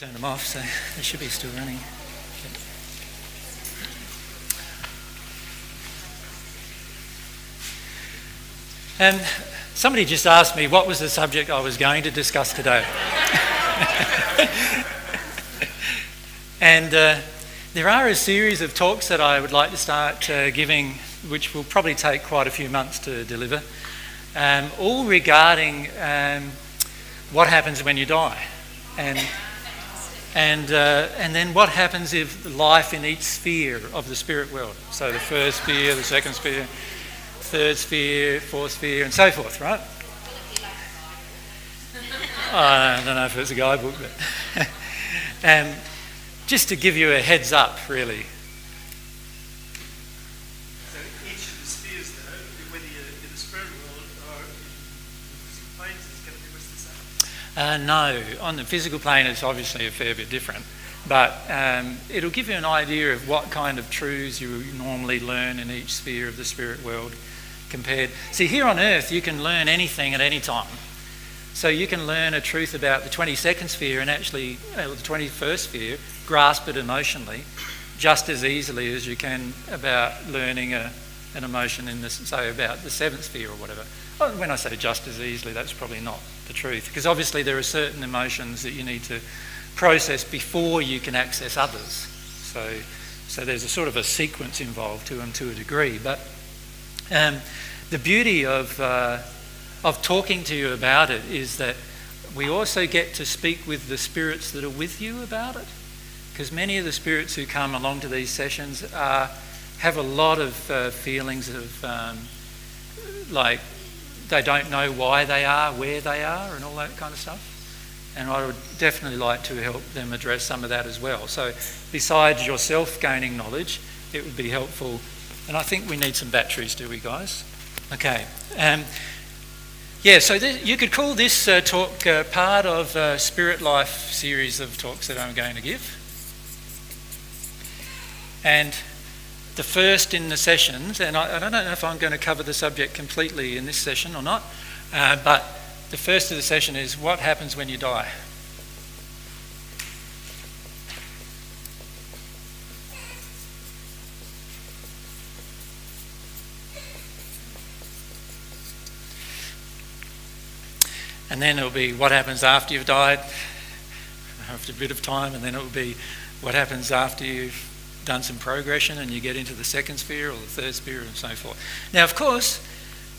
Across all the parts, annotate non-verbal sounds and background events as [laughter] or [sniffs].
turn them off, so they should be still running. And somebody just asked me what was the subject I was going to discuss today. [laughs] and uh, there are a series of talks that I would like to start uh, giving, which will probably take quite a few months to deliver, um, all regarding um, what happens when you die. And and, uh, and then what happens if life in each sphere of the spirit world, so the first sphere, the second sphere, third sphere, fourth sphere, and so forth, right? [laughs] I don't know if it's a guidebook, but [laughs] um, just to give you a heads up, really. So each of the spheres, though, whether you're in the spirit world or in physical planes, is going to be much the same. Uh, no, on the physical plane, it's obviously a fair bit different, but um, it'll give you an idea of what kind of truths you normally learn in each sphere of the spirit world compared. See, here on earth, you can learn anything at any time. So you can learn a truth about the 22nd sphere and actually, uh, the 21st sphere, grasp it emotionally just as easily as you can about learning a, an emotion in say, about the seventh sphere or whatever. Well, when I say just as easily, that's probably not the truth, because obviously there are certain emotions that you need to process before you can access others. So, so there's a sort of a sequence involved to them to a degree. But um, the beauty of, uh, of talking to you about it is that we also get to speak with the spirits that are with you about it. Because many of the spirits who come along to these sessions are, have a lot of uh, feelings of um, like they don't know why they are, where they are, and all that kind of stuff. And I would definitely like to help them address some of that as well. So, besides yourself gaining knowledge, it would be helpful. And I think we need some batteries, do we, guys? Okay. Um, yeah, so th- you could call this uh, talk uh, part of a Spirit Life series of talks that I'm going to give. And the first in the sessions, and I, I, don't know if I'm going to cover the subject completely in this session or not, uh, but the first of the session is what happens when you die. And then it'll be what happens after you've died, after a bit of time, and then it will be what happens after you've done some progression and you get into the second sphere or the third sphere and so forth. Now, of course,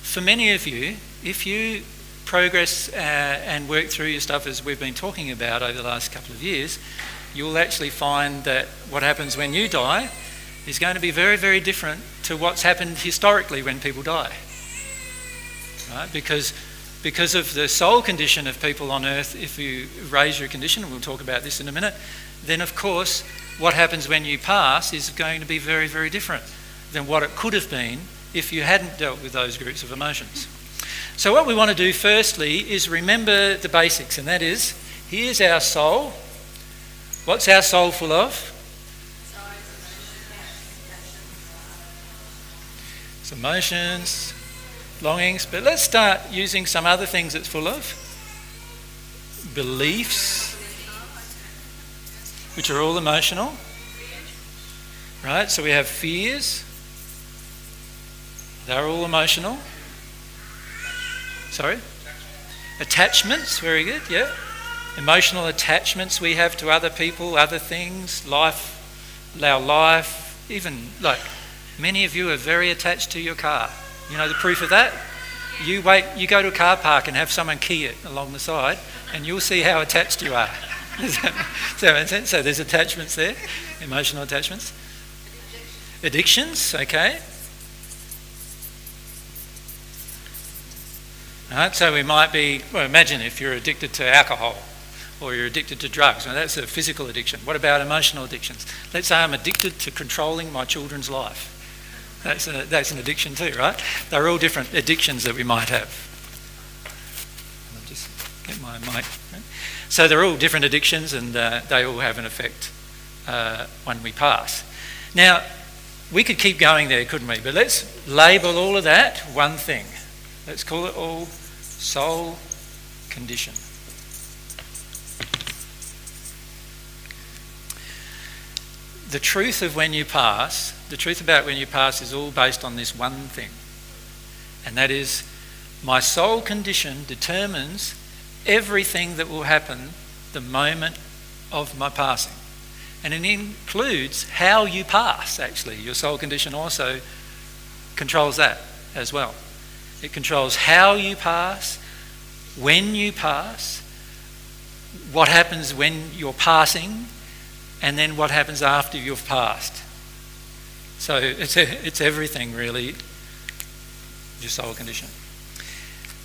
for many of you, if you progress uh, and work through your stuff as we've been talking about over the last couple of years, you'll actually find that what happens when you die is going to be very, very different to what's happened historically when people die. Right? Because because of the soul condition of people on earth, if you raise your condition, and we'll talk about this in a minute, then of course what happens when you pass is going to be very, very different than what it could have been if you hadn't dealt with those groups of emotions. So, what we want to do firstly is remember the basics, and that is here's our soul. What's our soul full of? It's emotions, longings, but let's start using some other things it's full of beliefs, which are all emotional. Right? So we have fears, they're all emotional. Sorry? Attachments, very good, yeah. Emotional attachments we have to other people, other things, life, our life, even like many of you are very attached to your car. You know the proof of that? You wait, you go to a car park and have someone key it along the side, and you'll see how attached you are. [laughs] Sense? So there's attachments there, emotional attachments. Addictions, okay. Right, so we might be, well, imagine if you're addicted to alcohol or you're addicted to drugs. Now, that's a physical addiction. What about emotional addictions? Let's say I'm addicted to controlling my children's life. That's, a, that's an addiction too, right? They're all different addictions that we might have. I'll just get my mic. So they're all different addictions and uh, they all have an effect uh, when we pass. Now, we could keep going there, couldn't we? But let's label all of that one thing. Let's call it all soul condition. the truth of when you pass, the truth about when you pass is all based on this one thing. And that is, my soul condition determines everything that will happen the moment of my passing. And it includes how you pass, actually. Your soul condition also controls that as well. It controls how you pass, when you pass, what happens when you're passing, and then what happens after you've passed. So it's, it's everything, really, your soul condition.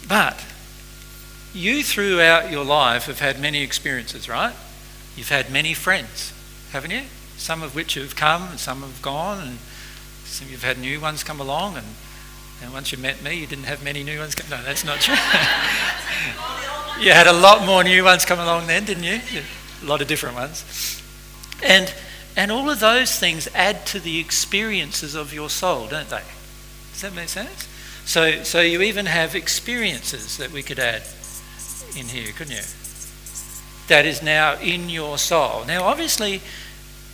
But you, throughout your life, have had many experiences, right? You've had many friends, haven't you? Some of which have come and some have gone, and some you've had new ones come along. And, and once you met me, you didn't have many new ones come. No, that's not true. [laughs] you had a lot more new ones come along then, didn't you? A lot of different ones. And, and all of those things add to the experiences of your soul, don't they? Does that make sense? So, so you even have experiences that we could add in here, couldn't you? That is now in your soul. Now, obviously,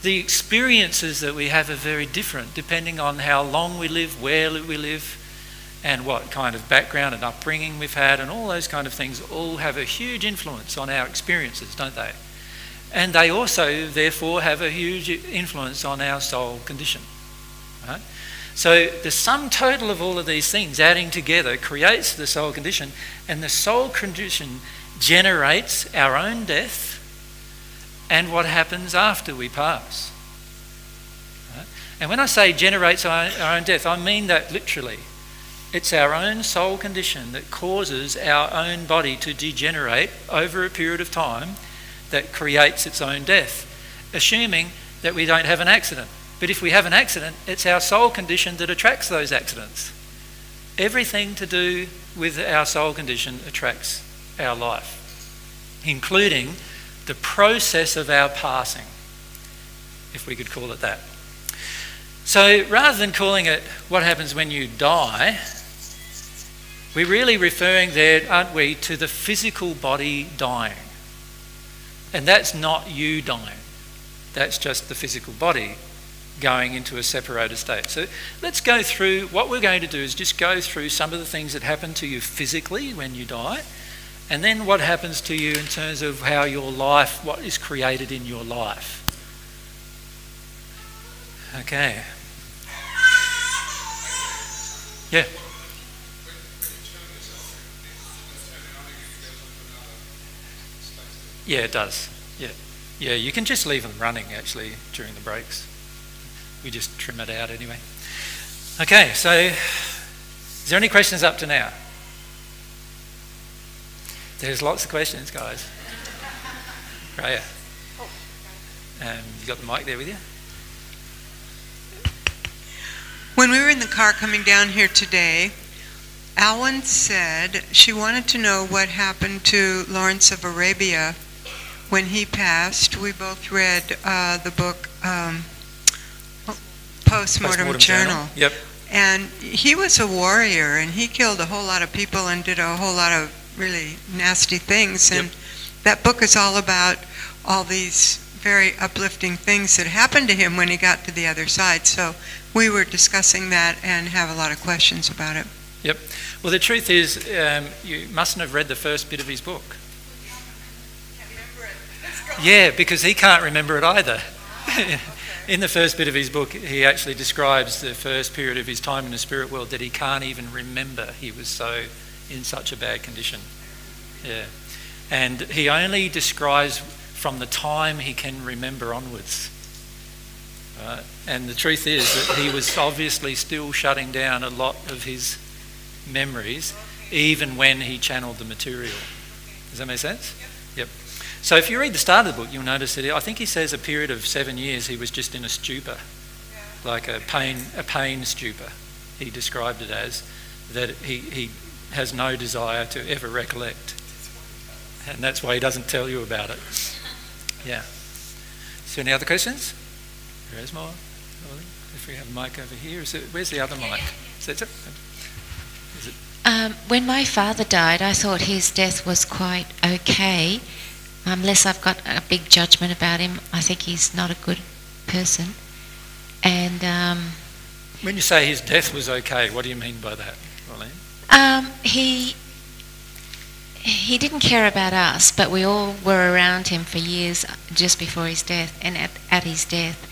the experiences that we have are very different depending on how long we live, where we live, and what kind of background and upbringing we've had, and all those kind of things all have a huge influence on our experiences, don't they? And they also, therefore, have a huge influence on our soul condition. Right? So the sum total of all of these things adding together creates the soul condition, and the soul condition generates our own death and what happens after we pass. And when I say generates our own death, I mean that literally. It's our own soul condition that causes our own body to degenerate over a period of time that creates its own death, assuming that we don't have an accident. But if we have an accident, it's our soul condition that attracts those accidents. Everything to do with our soul condition attracts our life, including the process of our passing, if we could call it that. So rather than calling it what happens when you die, we're really referring there, aren't we, to the physical body dying. And that's not you dying, that's just the physical body going into a separated state. So let's go through what we're going to do is just go through some of the things that happen to you physically when you die, and then what happens to you in terms of how your life, what is created in your life. Okay. Yeah. Yeah, it does. Yeah. Yeah, you can just leave them running actually during the breaks. We just trim it out anyway. Okay, so is there any questions up to now? There's lots of questions, guys. [laughs] Raya. Um, you got the mic there with you? When we were in the car coming down here today, Alan said she wanted to know what happened to Lawrence of Arabia when he passed, we both read uh, the book um, Postmortem, Journal. Journal. Yep. And he was a warrior, and he killed a whole lot of people and did a whole lot of really nasty things. And yep. that book is all about all these very uplifting things that happened to him when he got to the other side. So we were discussing that and have a lot of questions about it. Yep. Well, the truth is, um, you mustn't have read the first bit of his book. Yeah, because he can't remember it either. [laughs] in the first bit of his book, he actually describes the first period of his time in the spirit world that he can't even remember. He was so in such a bad condition. Yeah. And he only describes from the time he can remember onwards. Right? And the truth is that he was obviously still shutting down a lot of his memories, even when he channeled the material. Does that make sense? Yep. So if you read the start of the book, you'll notice that I think he says a period of seven years he was just in a stupor, like a pain, a pain stupor. He described it as that he, he has no desire to ever recollect, and that's why he doesn't tell you about it. Yeah. So any other questions? There is more. If we have a mic over here, is it, where's the other mic? Is that it? Is it? Um, when my father died, I thought his death was quite okay unless I've got a big judgment about him, I think he's not a good person. And um, When you say his death was okay, what do you mean by that, Rolene? um, he he didn't care about us, but we all were around him for years just before his death and at, at his death.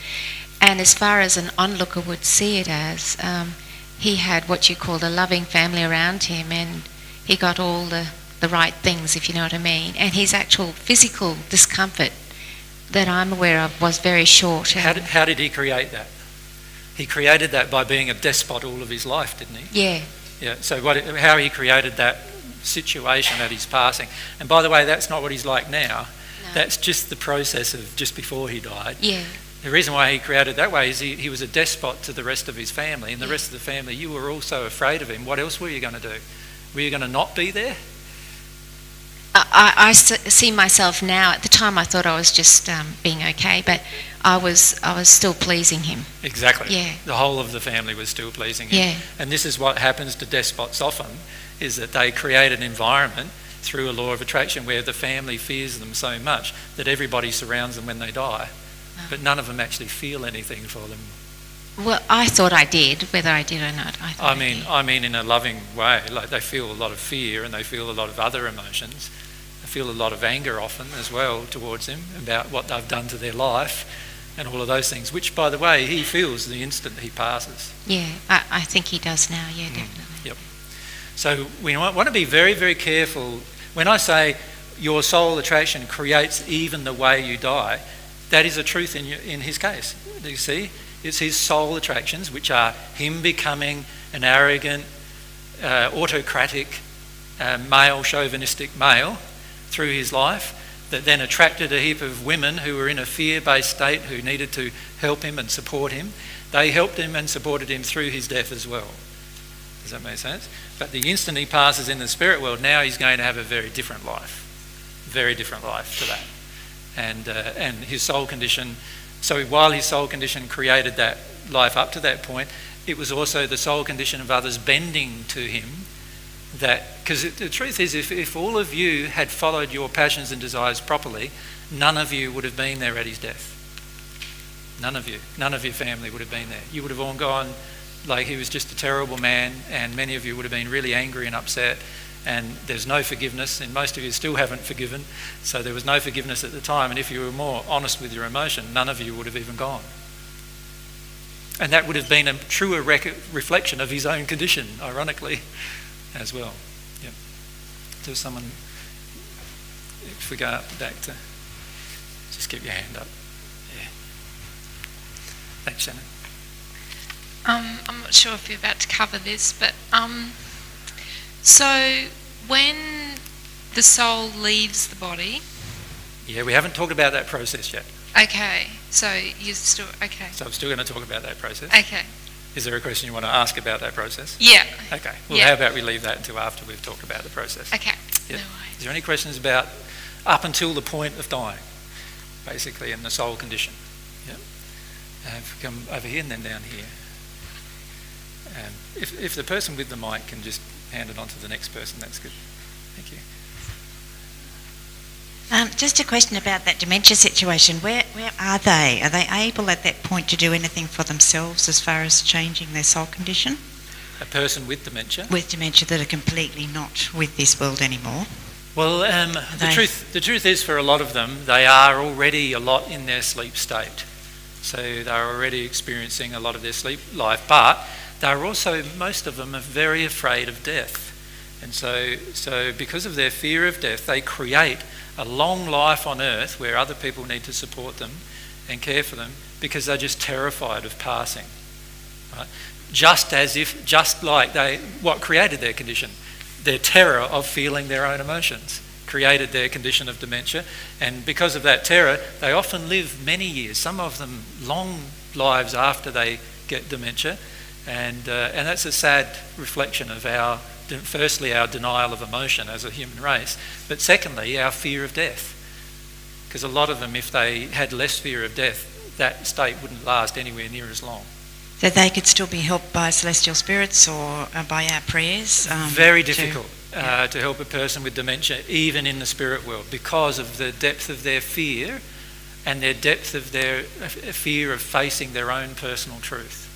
And as far as an onlooker would see it as, um, he had what you call a loving family around him, and he got all the, the right things, if you know what I mean. And his actual physical discomfort that I'm aware of was very short. How did, how did he create that? He created that by being a despot all of his life, didn't he? yeah, Yeah. So what, how he created that situation at his passing. And by the way, that's not what he's like now. No. That's just the process of just before he died. yeah, The reason why he created that way is he, he was a despot to the rest of his family, and the Yeah. rest of the family, you were also afraid of him. What else were you going to do? Were you going to not be there? I, I, see myself now. At the time, I thought I was just um, being okay, but I was I was still pleasing him. Exactly. Yeah. The whole of the family was still pleasing him. Yeah. And this is what happens to despots often, is that they create an environment through a law of attraction where the family fears them so much that everybody surrounds them when they die, Ah. but none of them actually feel anything for them. Well, I thought I did, whether I did or not. I, thought I mean, did. I mean in a loving way. Like they feel a lot of fear and they feel a lot of other emotions. They feel a lot of anger often as well towards him about what they've done to their life and all of those things, which, by the way, he feels the instant he passes. yeah, I, I think he does now. Yeah, Mm. definitely. So we want want to be very, very careful. When I say your soul attraction creates even the way you die, that is a truth in, you, in his case. Do you see? It's his soul attractions, which are him becoming an arrogant, uh, autocratic, uh, male, chauvinistic male through his life, that then attracted a heap of women who were in a fear based state who needed to help him and support him. They helped him and supported him through his death as well. Does that make sense? But the instant he passes in the spirit world, now he's going to have a very different life. Very different life to that. And, uh, and his soul condition, so while his soul condition created that life up to that point, it was also the soul condition of others bending to him that, because the truth is, if, if all of you had followed your passions and desires properly, none of you would have been there at his death. None of you. None of your family would have been there. You would have all gone like he was just a terrible man, and many of you would have been really angry and upset. And there's no forgiveness, and most of you still haven't forgiven. So there was no forgiveness at the time. And if you were more honest with your emotion, none of you would have even gone. And that would have been a truer rec- reflection of his own condition, ironically, as well. Yep. So someone, if we go up back to, just keep your hand up. Yeah. Thanks, Shannon. Um, I'm not sure if you're about to cover this, but um, so when the soul leaves the body, Yeah, we haven't talked about that process yet, okay, so you're still okay, so I'm still going to talk about that process. okay, Is there a question you want to ask about that process? yeah, Okay. Well, Yeah. how about we leave that until after we've talked about the process? okay, Yeah. no. Is there any questions about up until the point of dying, basically, in the soul condition? Yeah. We come over here and then down here. Um, if, if the person with the mic can just hand it on to the next person, that's good. Thank you. Um, just a question about that dementia situation. Where, where are they? Are they able at that point to do anything for themselves as far as changing their soul condition A person with dementia. with dementia that are completely not with this world anymore? Well, um, the They- truth the truth is, for a lot of them, they are already a lot in their sleep state, so they're already experiencing a lot of their sleep life. But they're also most of them are very afraid of death, and so so because of their fear of death, they create a long life on earth where other people need to support them and care for them because they're just terrified of passing. Right? Just as if, just like they, what created their condition, their terror of feeling their own emotions created their condition of dementia. And because of that terror, they often live many years, some of them long lives after they get dementia. And, uh, and that's a sad reflection of our, firstly, our denial of emotion as a human race, but secondly, our fear of death. Because a lot of them, if they had less fear of death, that state wouldn't last anywhere near as long. So they could still be helped by celestial spirits or uh, by our prayers? um, Very to- difficult uh, to help a person with dementia, even in the spirit world, because of the depth of their fear and their depth of their uh, fear of facing their own personal truth.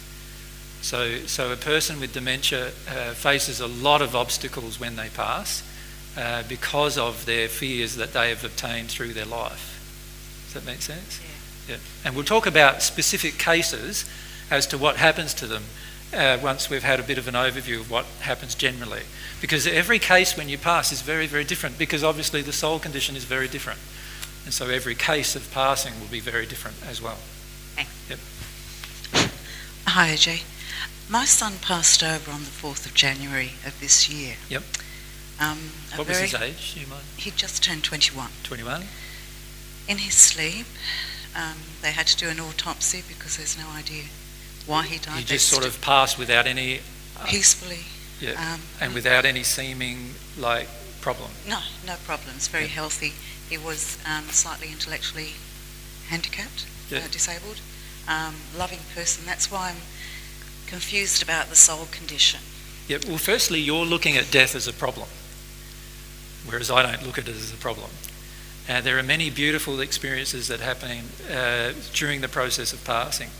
So, so a person with dementia uh, faces a lot of obstacles when they pass uh, because of their fears that they have obtained through their life. Does that make sense? Yeah. And we'll talk about specific cases as to what happens to them uh, once we've had a bit of an overview of what happens generally. Because every case when you pass is very, very different because obviously the soul condition is very different. And so every case of passing will be very different as well. Thanks. Yep. Hi, AJ. My son passed over on the 4th of January of this year. Yep. Um, What was his age? You might He just turned 21. 21. In his sleep, um, they had to do an autopsy because there's no idea why he died. He just sort of passed without any peacefully. Yeah. Um, and without any seeming like problem. no, no problems. Very Yeah. healthy. He was um, slightly intellectually handicapped, Yeah. uh, disabled. Um, loving person. That's why I'm confused about the soul condition. Yeah. Well, firstly, you're looking at death as a problem, whereas I don't look at it as a problem. Uh, there are many beautiful experiences that happen uh, during the process of passing.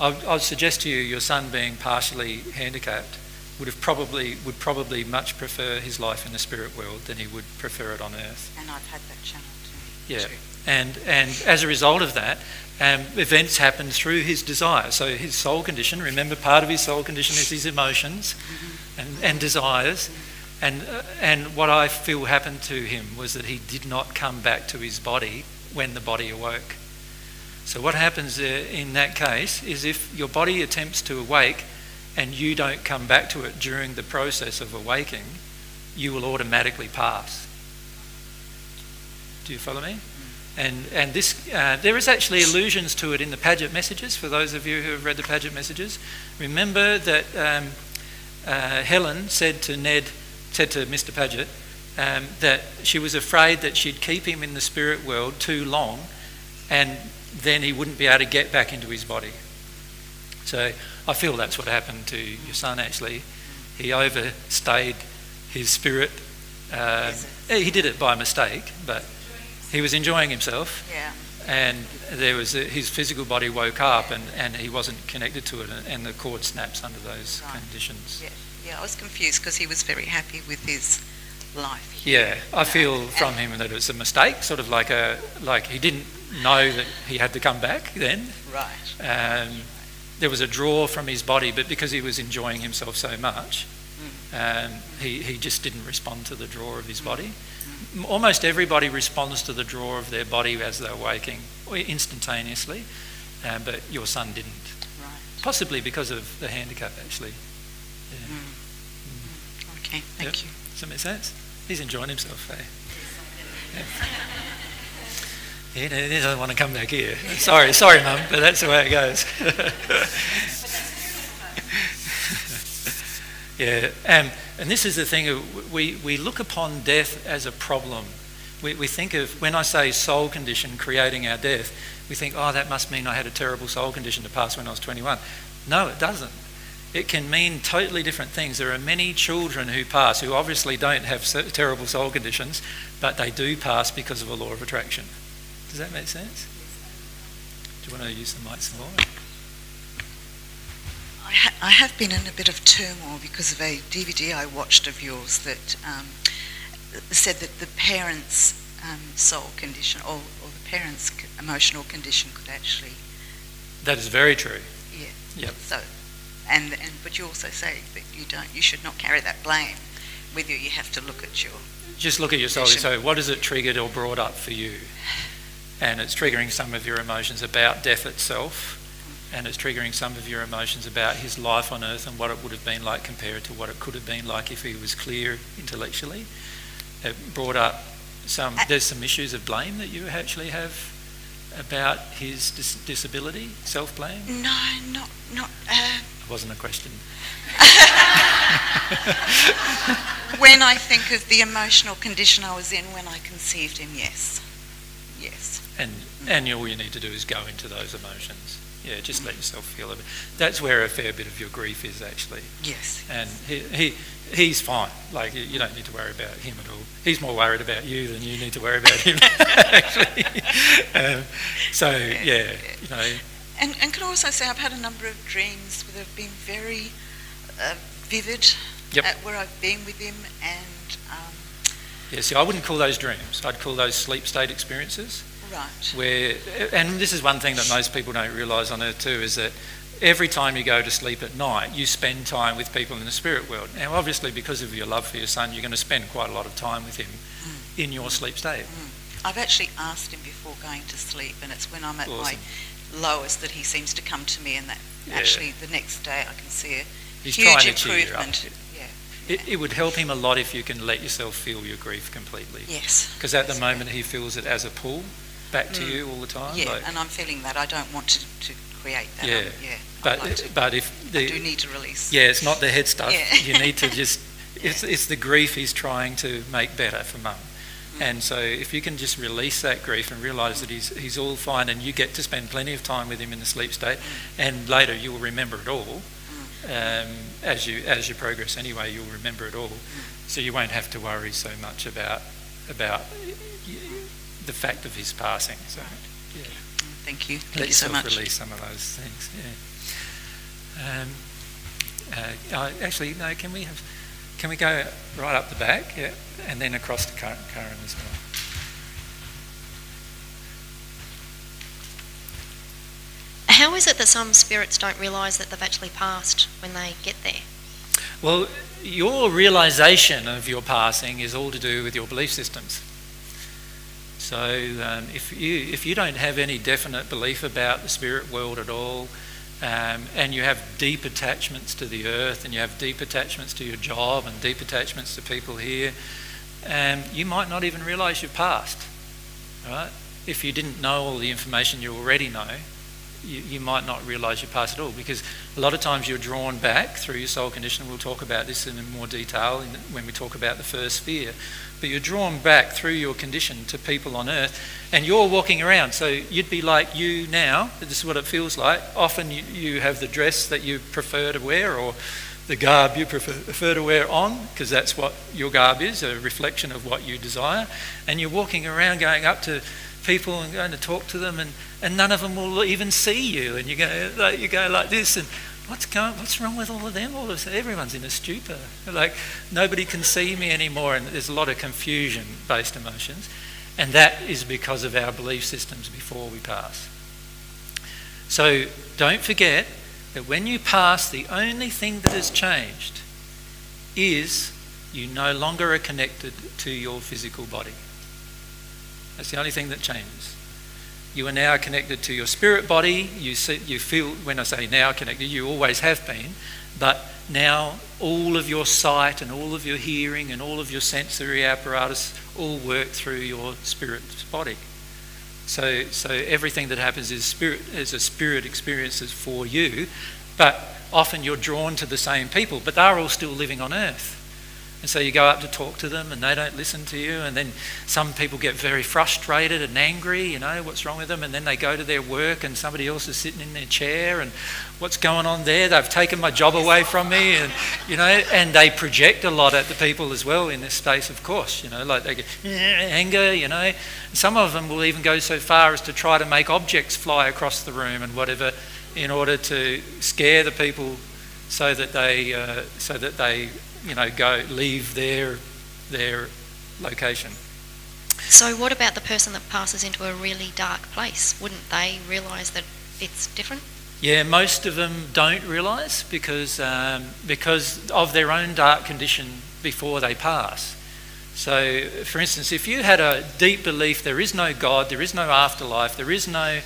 I I'd suggest to you your son being partially handicapped would have probably would probably much prefer his life in the spirit world than he would prefer it on earth. And I've had that channel to me. Yeah. too. And, and as a result of that, um, events happen through his desire. So his soul condition, remember, part of his soul condition is his emotions and, and desires. And, uh, and what I feel happened to him was that he did not come back to his body when the body awoke. So what happens uh, in that case is if your body attempts to awake and you don't come back to it during the process of awaking, you will automatically pass. Do you follow me? And, and this, uh, there is actually allusions to it in the Padgett messages, for those of you who have read the Padgett messages. Remember that um, uh, Helen said to Ned, said to Mr. Padgett, um, that she was afraid that she'd keep him in the spirit world too long and then he wouldn't be able to get back into his body. So I feel that's what happened to your son actually. He overstayed his spirit. It? he did it by mistake, but he was enjoying himself Yeah. and there was a, his physical body woke up and, and he wasn't connected to it and, and the cord snaps under those Right. conditions. Yeah, yeah, I was confused because he was very happy with his life. Yeah, I feel from him that it was a mistake, sort of like a like he didn't know that he had to come back then. Right. Um, there was a draw from his body, but because he was enjoying himself so much, um, he, he just didn't respond to the draw of his body. Almost everybody responds to the draw of their body as they're waking, instantaneously, uh, but your son didn't. Right. Possibly because of the handicap, actually. Yeah. Okay, thank you. Does that make sense? He's enjoying himself, eh? [laughs] Yeah. He, he doesn't want to come back here. Sorry, sorry, Mum, but that's the way it goes. [laughs] yeah, um, and this is the thing, we, we look upon death as a problem. We, we think of, when I say soul condition creating our death, we think, oh, that must mean I had a terrible soul condition to pass when I was 21. No, it doesn't. It can mean totally different things. There are many children who pass who obviously don't have terrible soul conditions, but they do pass because of a law of attraction. Does that make sense? Do you want to use the mic some more? I, ha- I have been in a bit of turmoil because of a DVD I watched of yours that um, said that the parents' um, soul condition or, or the parents' emotional condition could actually, That is very true. yeah. Yep. So, and, and but you also say that you don't, you should not carry that blame with you. You have to look at your Just look at yourself. So, what has it triggered or brought up for you? And it's triggering some of your emotions about death itself, and it's triggering some of your emotions about his life on earth and what it would have been like compared to what it could have been like if he was clear intellectually. It brought up some, there's some issues of blame that you actually have about his dis- disability, self blame. no, not not. Uh, It wasn't a question. [laughs] when I think of the emotional condition I was in when I conceived him, yes, yes. And, and all you need to do is go into those emotions. Yeah, just let yourself feel it. That's where a fair bit of your grief is actually. Yes. And he, he he's fine. Like you- you don't need to worry about him at all. He's more worried about you than you need to worry about him. [laughs] actually. Um, so yeah, you know, And, and can I also say I've had a number of dreams that have been very uh, vivid Yep. at where I've been with him, and um, yeah. See, I wouldn't call those dreams. I'd call those sleep state experiences. Right. where and this is one thing that most people don't realise on earth too is that every time you go to sleep at night you spend time with people in the spirit world now obviously because of your love for your son you're going to spend quite a lot of time with him mm. in your sleep state mm. I've actually asked him before going to sleep, and it's when I'm at Awesome. my lowest that he seems to come to me, and that Yeah. actually the next day I can see a he's huge trying to cheer you up improvement. Yeah. it, it would help him a lot if you can let yourself feel your grief completely Yes. because at the moment he feels it as a pull back to mm. you all the time Yeah, like- and I'm feeling that. I don't want to, to create that. Yeah, I'm- yeah. But like to- but if I do need to release. yeah it's not the head stuff Yeah. you need to [laughs] just it's, it's the grief he's trying to make better for mum mm. And so if you can just release that grief and realise that he's, he's all fine and you get to spend plenty of time with him in the sleep state mm. and later you'll remember it all um, as, you, as you progress anyway, you'll remember it all. So you won't have to worry so much about, about the fact of his passing. So yeah. Thank you. let Thank you so much. release some of those things. Yeah. Um, uh, actually, no. Can we have? Can we go right up the back? Yeah, and then across to Karen, Karen as well. How is it that some spirits don't realise that they've actually passed when they get there? Well, your realization of your passing is all to do with your belief systems. So um, if you if you don't have any definite belief about the spirit world at all, um, and you have deep attachments to the earth, and you have deep attachments to your job, and deep attachments to people here, um, you might not even realise you've passed. Right? If you didn't know all the information you already know, you, you might not realise you passed at all because a lot of times you're drawn back through your soul condition. We'll talk about this in more detail in, when we talk about the first sphere. But you're drawn back through your condition to people on earth and you're walking around. So you'd be like you now. This is what it feels like. Often you, you have the dress that you prefer to wear or the garb you prefer, prefer to wear on because that's what your garb is, a reflection of what you desire. And you're walking around going up to people and going to talk to them and, and none of them will even see you. And you go like you go like this and what's going what's wrong with all of them? All of everyone's in a stupor. Like nobody can see me anymore and there's a lot of confusion based emotions. And that is because of our belief systems before we pass. So don't forget that when you pass the only thing that has changed is you no longer are connected to your physical body that's the only thing that changes. You are now connected to your spirit body. You, see, you feel, when I say now connected, you always have been, but now all of your sight and all of your hearing and all of your sensory apparatus all work through your spirit body. So, so everything that happens is spirit is a spirit experiences for you, but often you're drawn to the same people, but they're all still living on earth. And so you go up to talk to them and they don't listen to you. And then some people get very frustrated and angry, you know, what's wrong with them? And then they go to their work and somebody else is sitting in their chair and what's going on there? They've taken my job away from me. And, you know, and they project a lot at the people as well in this space, of course, you know, like they get anger, you know. Some of them will even go so far as to try to make objects fly across the room and whatever in order to scare the people so that they, uh, so that they you know, go leave their their location. So, what about the person that passes into a really dark place? Wouldn't they realise that it's different? Yeah, most of them don't realise because um, because of their own dark condition before they pass. So, for instance, if you had a deep belief there is no God, there is no afterlife, there is no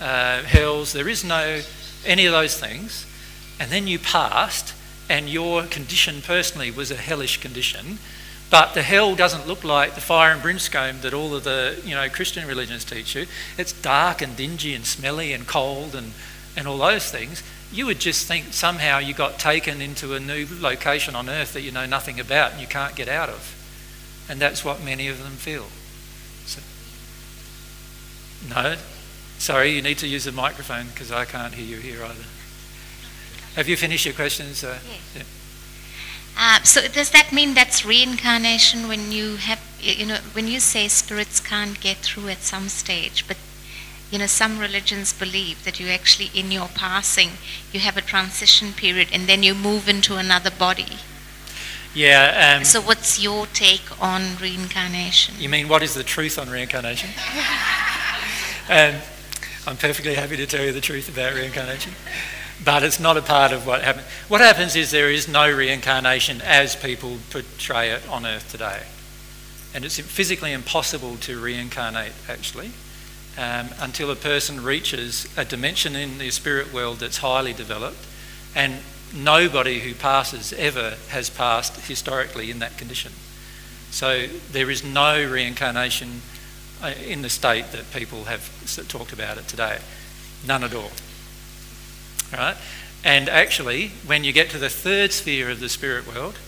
uh, hells, there is no any of those things, and then you passed and your condition personally was a hellish condition, but the hell doesn't look like the fire and brimstone that all of the you know Christian religions teach you. It's dark and dingy and smelly and cold and, and all those things. You would just think somehow you got taken into a new location on earth that you know nothing about and you can't get out of. And that's what many of them feel. So, no, Sorry, you need to use the microphone because I can't hear you here either. Have you finished your questions? Uh, yeah. Uh, so does that mean that's reincarnation when you have, you know, when you say spirits can't get through at some stage, but you know, some religions believe that you actually, in your passing, you have a transition period and then you move into another body. Yeah. Um, So what's your take on reincarnation? You mean what is the truth on reincarnation? [laughs] um, I'm perfectly happy to tell you the truth about reincarnation, but it's not a part of what happens. What happens is there is no reincarnation as people portray it on Earth today, and it's physically impossible to reincarnate actually. Um, until a person reaches a dimension in the spirit world that's highly developed, and nobody who passes ever has passed historically in that condition. So there is no reincarnation uh, in the state that people have talked about it today. None at all. Right? And actually, when you get to the third sphere of the spirit world,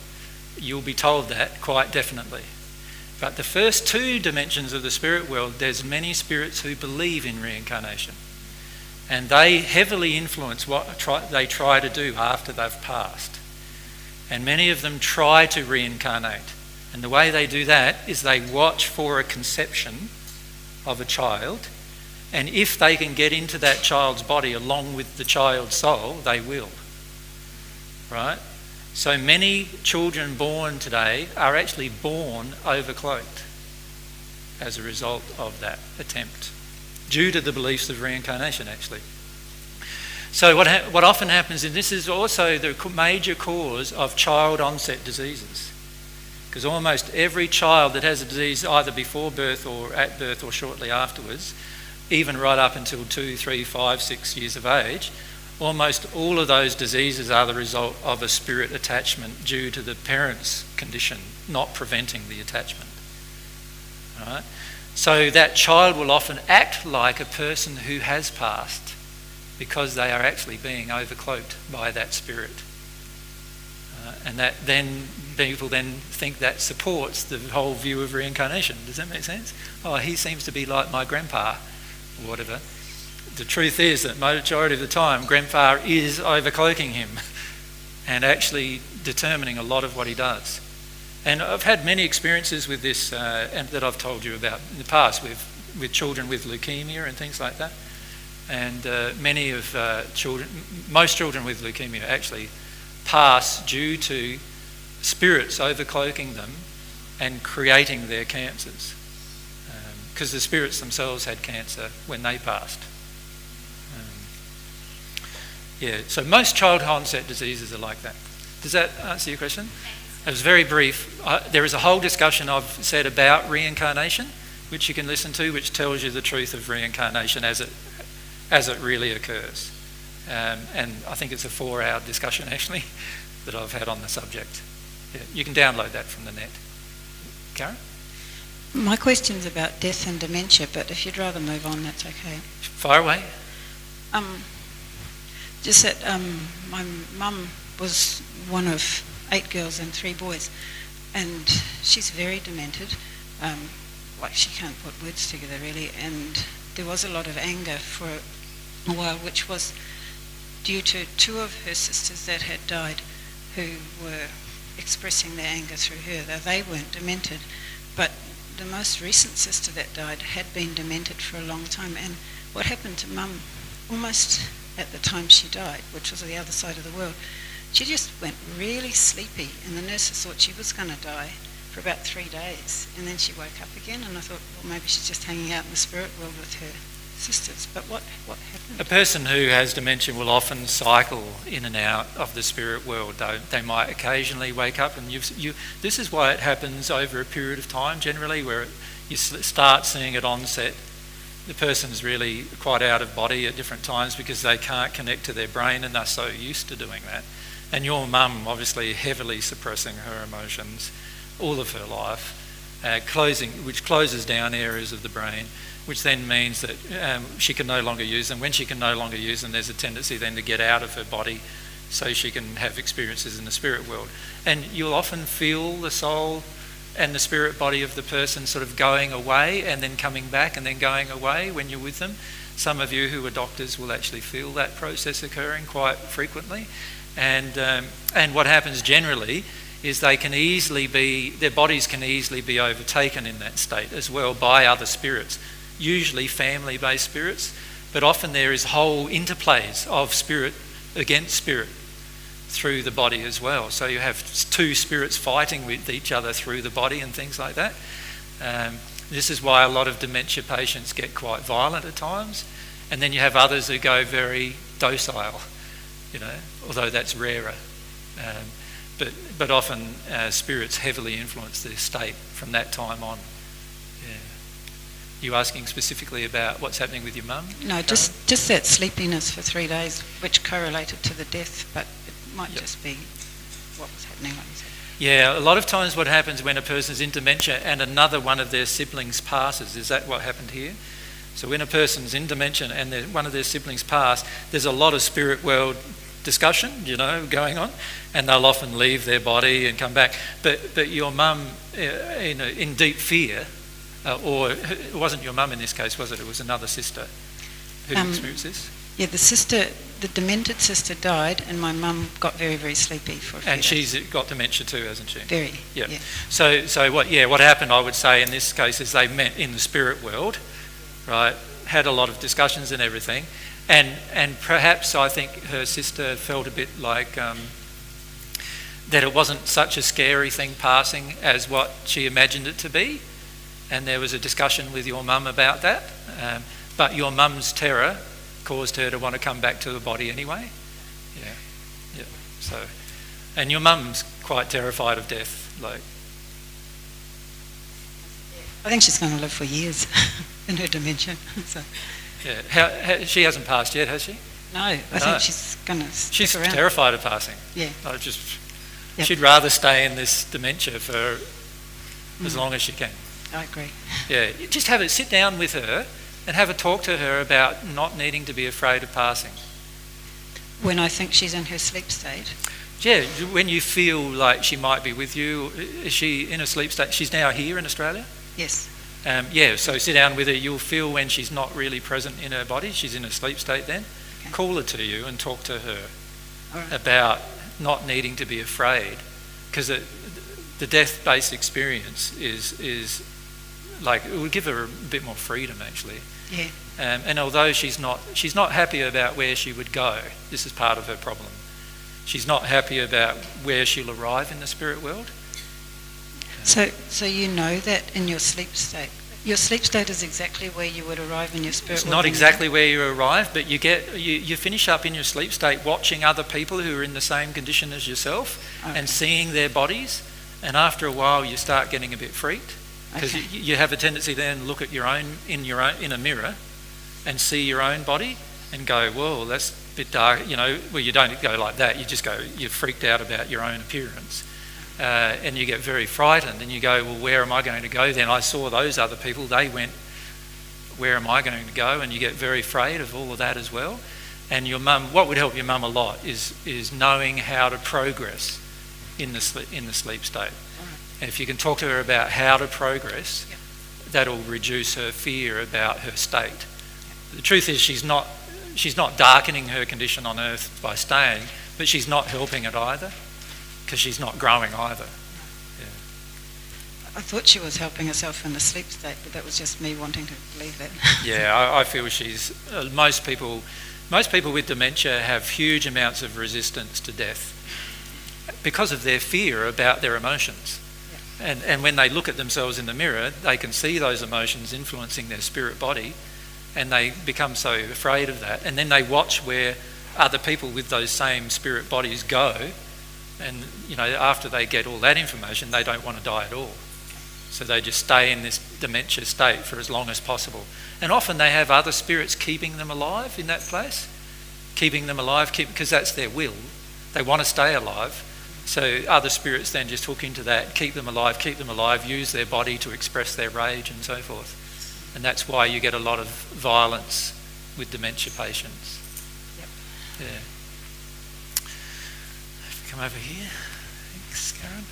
you'll be told that quite definitely. But the first two dimensions of the spirit world, there's many spirits who believe in reincarnation. And they heavily influence what try, they try to do after they've passed. And many of them try to reincarnate. And the way they do that is they watch for a conception of a child. And if they can get into that child's body along with the child's soul, they will. Right? So many children born today are actually born overcloaked as a result of that attempt, due to the beliefs of reincarnation, actually. So, what, ha- what often happens, and this is also the major cause of child onset diseases, because almost every child that has a disease either before birth or at birth or shortly afterwards, even right up until two, three, five, six years of age, almost all of those diseases are the result of a spirit attachment due to the parent's condition not preventing the attachment. Right? So that child will often act like a person who has passed because they are actually being overcloaked by that spirit. Uh, and that then people then think that supports the whole view of reincarnation. Does that make sense? Oh, he seems to be like my grandpa, whatever the truth is that majority of the time, grandpa is overcloaking him [laughs] and actually determining a lot of what he does. And I've had many experiences with this uh, and that I've told you about in the past with, with children with leukemia and things like that. And uh, many of uh, children, most children with leukemia actually pass due to spirits overcloaking them and creating their cancers. Because um, the spirits themselves had cancer when they passed. Yeah, so most child onset diseases are like that. Does that answer your question? It was very brief. There is a whole discussion I've said about reincarnation, which you can listen to, which tells you the truth of reincarnation as it, as it really occurs. Um, and I think it's a four hour discussion [laughs] actually that I've had on the subject. Yeah, you can download that from the net. Karen? My question's about death and dementia, but if you'd rather move on, that's okay. Far away. Um, just that um, my mum was one of eight girls and three boys, and she's very demented. Um, like she can't put words together really, and there was a lot of anger for a while, which was due to two of her sisters that had died, who were expressing their anger through her. Though they weren't demented, but the most recent sister that died had been demented for a long time. And what happened to mum almost at the time she died, which was the other side of the world, she just went really sleepy, and the nurses thought she was going to die for about three days. And then she woke up again, and I thought, well, maybe she's just hanging out in the spirit world with her sisters. But what, what happened? A person who has dementia will often cycle in and out of the spirit world. Though they might occasionally wake up, and you've, you, this is why it happens over a period of time generally, where you start seeing it onset the person's really quite out of body at different times because they can't connect to their brain and they're so used to doing that. And your mum, obviously, heavily suppressing her emotions all of her life, uh, closing, which closes down areas of the brain, which then means that um, she can no longer use them. When she can no longer use them, there's a tendency then to get out of her body so she can have experiences in the spirit world. And you'll often feel the soul and the spirit body of the person sort of going away and then coming back and then going away when you're with them. Some of you who are doctors will actually feel that process occurring quite frequently. And, um, and what happens generally is they can easily be, their bodies can easily be overtaken in that state as well by other spirits, usually family based spirits, but often there is whole interplays of spirit against spirit through the body as well. So you have two spirits fighting with each other through the body and things like that. Um, this is why a lot of dementia patients get quite violent at times. And then you have others who go very docile, you know, although that's rarer. Um, but, but often uh, spirits heavily influence their state from that time on. You asking specifically about what's happening with your mum? No, just just that sleepiness for three days, which correlated to the death, but it might Yep. just be what was happening, like. Yeah, a lot of times what happens when a person's in dementia and another one of their siblings passes, is that what happened here? So when a person's in dementia and one of their siblings pass, there's a lot of spirit world discussion, you know, going on, and they'll often leave their body and come back. But but your mum, uh, in, in deep fear, uh, or it wasn't your mum in this case, was it? It was another sister who Um, experienced this. Yeah, the sister, the demented sister died, and my mum got very, very sleepy for a few And days. she's got dementia too, hasn't she? Very, Yeah. yeah. So, so what? Yeah, what happened? I would say in this case is they met in the spirit world, right? Had a lot of discussions and everything, and and perhaps I think her sister felt a bit like um, that it wasn't such a scary thing passing as what she imagined it to be, and there was a discussion with your mum about that. Um, but your mum's terror caused her to want to come back to the body anyway. Yeah, yeah. So, and your mum's quite terrified of death, like. I think she's going to live for years [laughs] in her dementia. [laughs] so, Yeah, how, how, she hasn't passed yet, has she? no, I No. think she's going to She's around. terrified of passing. Yeah. I just, Yep. she'd rather stay in this dementia for as Mm. long as she can. I agree. Yeah, just have it, sit down with her and have a talk to her about not needing to be afraid of passing. When I think she's in her sleep state, Yeah, when you feel like she might be with you, is she in a sleep state? She's now here in Australia? yes. Um, yeah, so sit down with her. You'll feel when she's not really present in her body. She's in a sleep state then. Okay. Call her to you and talk to her right. about not needing to be afraid, because the, the death-based experience is is like it would give her a bit more freedom actually. Yeah. Um, and although she's not she's not happy about where she would go, this is part of her problem. She's not happy about where she'll arrive in the spirit world. So, so you know that in your sleep state, your sleep state is exactly where you would arrive in your spirit. It's world not exactly where you arrive, but you get you, you finish up in your sleep state watching other people who are in the same condition as yourself Okay. and seeing their bodies, and after a while you start getting a bit freaked because Okay. you, you have a tendency then look at your own in your own in a mirror and see your own body and go, "Whoa, that's a bit dark." You know, well you don't go like that. You just go, you're freaked out about your own appearance. Uh, and you get very frightened, and you go, "Well, where am I going to go then?" I saw those other people; they went where am I going to go? And you get very afraid of all of that as well. And your mum, what would help your mum a lot is is knowing how to progress in the sleep, in the sleep state. And if you can talk to her about how to progress, that'll reduce her fear about her state. The truth is, she's not she's not darkening her condition on earth by staying, but she's not helping it either because she's not growing either. I thought she was helping herself in the sleep state, but that was just me wanting to believe that. [laughs] Yeah, I, I feel she's uh, most people. Most people with dementia have huge amounts of resistance to death because of their fear about their emotions. And, and when they look at themselves in the mirror, they can see those emotions influencing their spirit body, and they become so afraid of that. And then they watch where other people with those same spirit bodies go, and you know after they get all that information, they don't want to die at all. So they just stay in this dementia state for as long as possible. And often they have other spirits keeping them alive in that place, keeping them alive because that's their will. They want to stay alive. So other spirits then just hook into that, keep them alive, keep them alive, use their body to express their rage and so forth. And that's why you get a lot of violence with dementia patients. Yep. Yeah. Come over here. Thanks, Karen. Um,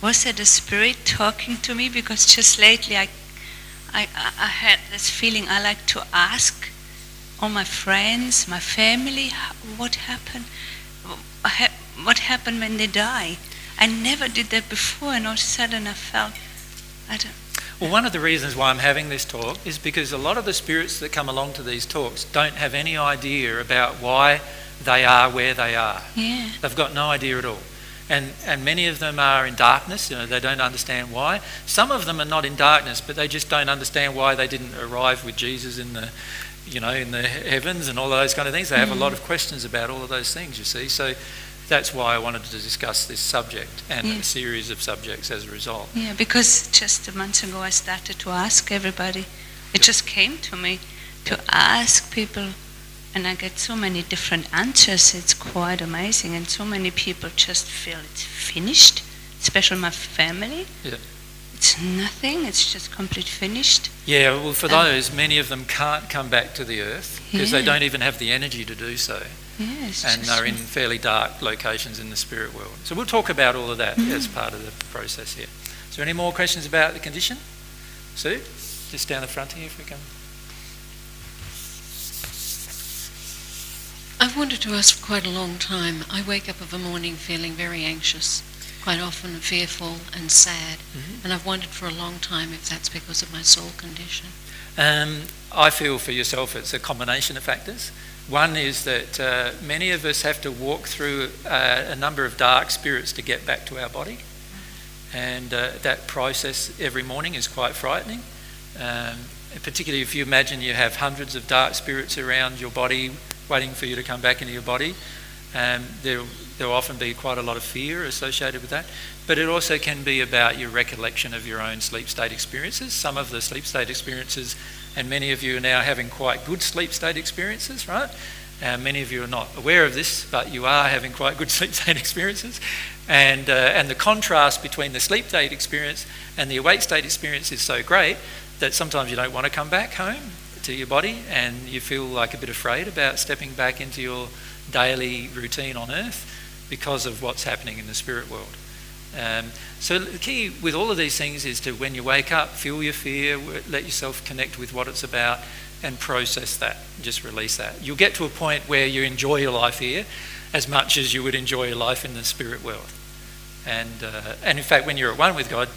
was that a spirit talking to me? Because just lately I, I, I had this feeling I like to ask all my friends, my family, what happened, what happened when they die. I never did that before, and all of a sudden I felt, I don't. Well, one of the reasons why I'm having this talk is because a lot of the spirits that come along to these talks don't have any idea about why they are where they are. Yeah. They've got no idea at all. And, and many of them are in darkness, you know, they don't understand why. Some of them are not in darkness, but they just don't understand why they didn't arrive with Jesus in the, you know, in the heavens and all those kind of things. They have a lot of mm. questions about all of those things, you see. So that's why I wanted to discuss this subject and Yeah. a series of subjects as a result. Yeah, because just a month ago I started to ask everybody. It just came to me to ask people, and I get so many different answers. It's quite amazing, and so many people just feel it's finished, especially my family. Yeah. It's nothing. It's just complete finished. Yeah, well, for Um, those, many of them can't come back to the earth because they don't even have the energy to do so Yeah, and they're in fairly dark locations in the spirit world. So we'll talk about all of that Mm. as part of the process here. Is there any more questions about the condition? Sue, just down the front here if we can. I've wanted to ask for quite a long time. I wake up of a morning feeling very anxious, quite often fearful and sad, Mhm. and I've wondered for a long time if that's because of my soul condition. Um, I feel for yourself it's a combination of factors. One is that uh, many of us have to walk through uh, a number of dark spirits to get back to our body. And uh, that process every morning is quite frightening. Um, particularly if you imagine you have hundreds of dark spirits around your body waiting for you to come back into your body. Um, there will often be quite a lot of fear associated with that. But it also can be about your recollection of your own sleep state experiences. Some of the sleep state experiences, and many of you are now having quite good sleep state experiences, right? Uh, many of you are not aware of this, but you are having quite good [laughs] sleep state experiences. And, uh, and the contrast between the sleep state experience and the awake state experience is so great that sometimes you don't want to come back home to your body and you feel like a bit afraid about stepping back into your daily routine on earth because of what's happening in the spirit world. Um, so the key with all of these things is to, when you wake up, feel your fear, let yourself connect with what it's about, and process that. Just release that. You'll get to a point where you enjoy your life here as much as you would enjoy your life in the spirit world. And uh, and in fact, when you're at one with God,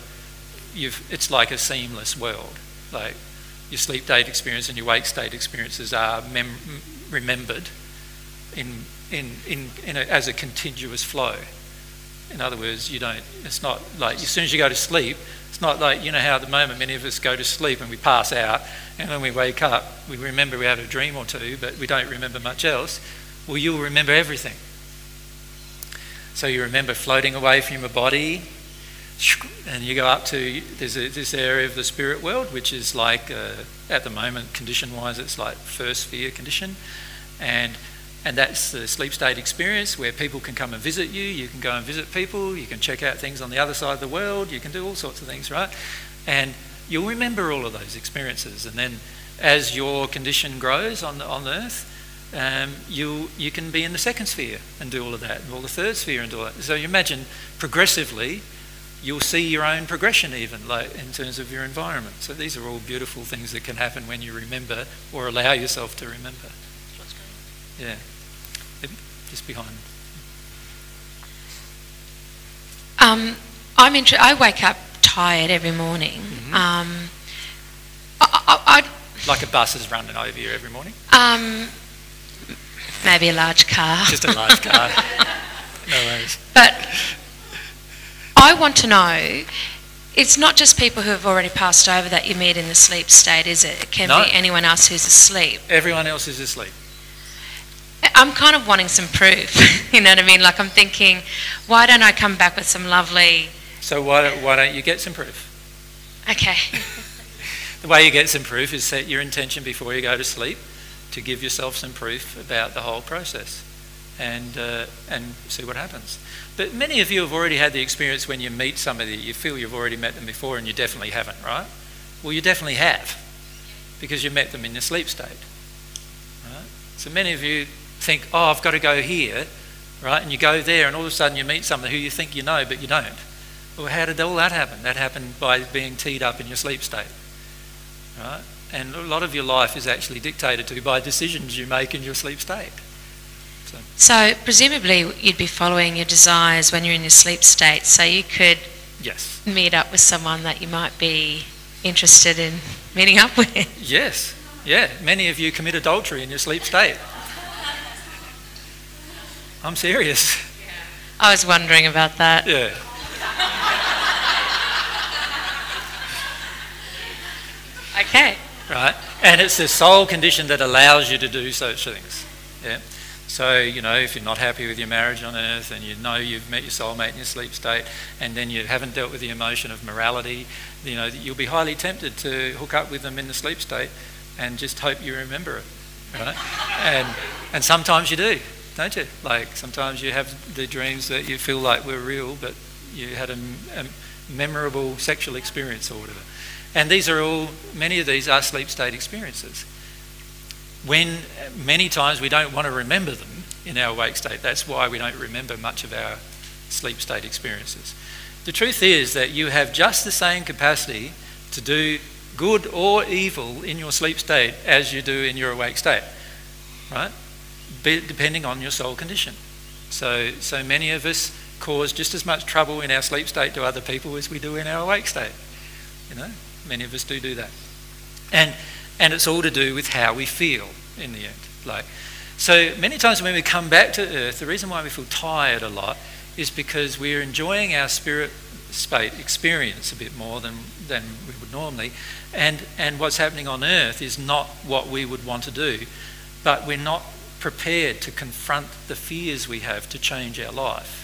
you've it's like a seamless world. Like your sleep state experience and your wake state experiences are mem- remembered in in in, in a, as a continuous flow. In other words, you don't. It's not like as soon as you go to sleep, it's not like you know how at the moment many of us go to sleep and we pass out, and when we wake up, we remember we had a dream or two, but we don't remember much else. Well, you'll remember everything. So you remember floating away from your body, [sniffs] and you go up to there's a, this area of the spirit world, which is like uh, at the moment condition-wise, it's like first sphere condition, and and that's the sleep state experience where people can come and visit you. You can go and visit people. You can check out things on the other side of the world. You can do all sorts of things, right? And you'll remember all of those experiences. And then, as your condition grows on the, on Earth, um, you you can be in the second sphere and do all of that, or the third sphere and do all that. So you imagine progressively, you'll see your own progression even, like in terms of your environment. So these are all beautiful things that can happen when you remember or allow yourself to remember. Yeah, Just behind. Um, I'm inter- I wake up tired every morning. Mhm. Um, I, Like a bus is running over you every morning. Um, maybe a large car. [laughs] Just a large car. [laughs] no worries. But I want to know. It's not just people who have already passed over that you meet in the sleep state, is it? It can No. be anyone else who's asleep. Everyone else is asleep. I'm kind of wanting some proof. [laughs] you know what I mean? Like I'm thinking, why don't I come back with some lovely? So why don't, why don't you get some proof? Okay. [laughs] [laughs] The way you get some proof is set your intention before you go to sleep to give yourself some proof about the whole process and, uh, and see what happens. But many of you have already had the experience when you meet somebody, you feel you've already met them before and you definitely haven't, right? Well, you definitely have because you met them in your sleep state. Right? So many of you think, oh, I've got to go here, right? And you go there and all of a sudden you meet someone who you think you know, but you don't. Well, how did all that happen? That happened by being teed up in your sleep state. Right? And a lot of your life is actually dictated to by decisions you make in your sleep state. So, So presumably you'd be following your desires when you're in your sleep state, so you could yes. meet up with someone that you might be interested in meeting up with. Yes. Yeah. Many of you commit adultery in your sleep state. I'm serious. Yeah. I was wondering about that. Yeah. Okay. right? And it's the soul condition that allows you to do such things. Yeah. So, you know, if you're not happy with your marriage on earth and you know you've met your soulmate in your sleep state and then you haven't dealt with the emotion of morality, you know, you'll be highly tempted to hook up with them in the sleep state and just hope you remember it, right? and, and sometimes you do, don't you? Like sometimes you have the dreams that you feel like were real, but you had a, a memorable sexual experience or whatever. And these are all, many of these are sleep state experiences. When many times we don't want to remember them in our awake state. That's why we don't remember much of our sleep state experiences. The truth is that you have just the same capacity to do good or evil in your sleep state as you do in your awake state, right? Depending on your soul condition. So, so many of us cause just as much trouble in our sleep state to other people as we do in our awake state. You know, many of us do do that, and and it's all to do with how we feel in the end. Like, so many times when we come back to earth, the reason why we feel tired a lot is because we're enjoying our spirit state experience a bit more than than we would normally, and and what's happening on earth is not what we would want to do, but we're not prepared to confront the fears we have to change our life.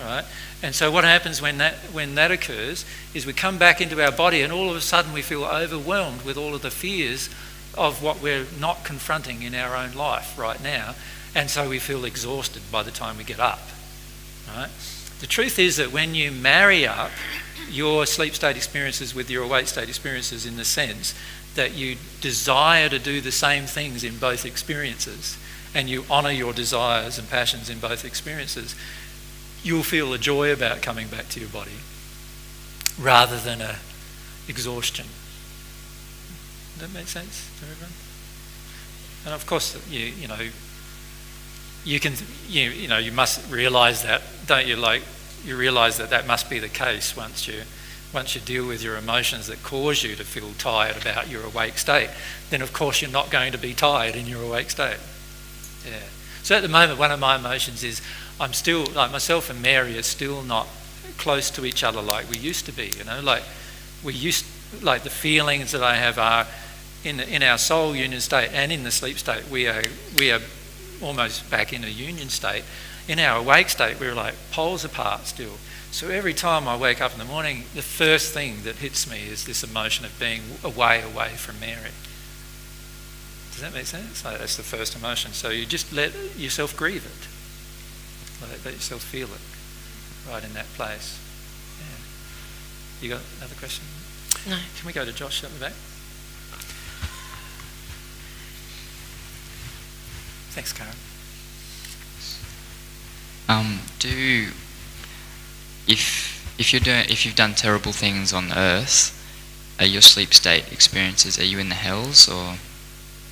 Right? And so what happens when that when that occurs is we come back into our body and all of a sudden we feel overwhelmed with all of the fears of what we're not confronting in our own life right now. And so we feel exhausted by the time we get up. Right? The truth is that when you marry up your sleep state experiences with your awake state experiences in the sense that you desire to do the same things in both experiences and you honour your desires and passions in both experiences, you'll feel a joy about coming back to your body rather than a exhaustion. Does that make sense to everyone? And of course, you you know, you can you you know you must realise that, don't you? Like you realise that that must be the case once you once you deal with your emotions that cause you to feel tired about your awake state. Then of course you're not going to be tired in your awake state. Yeah. So at the moment, one of my emotions is I'm still like myself and Mary are still not close to each other like we used to be. You know, like we used like the feelings that I have are in in our soul union state and in the sleep state. We are we are almost back in a union state. In our awake state, we're like poles apart still. So every time I wake up in the morning, the first thing that hits me is this emotion of being away, away from Mary. Does that make sense? So that's the first emotion. So you just let yourself grieve it. Let, let yourself feel it right in that place. Yeah. You got another question? No. Can we go to Josh at the back? Thanks, Karen. Um, do if if you're doing if you've done terrible things on Earth, are your sleep state experiences? Are you in the hells or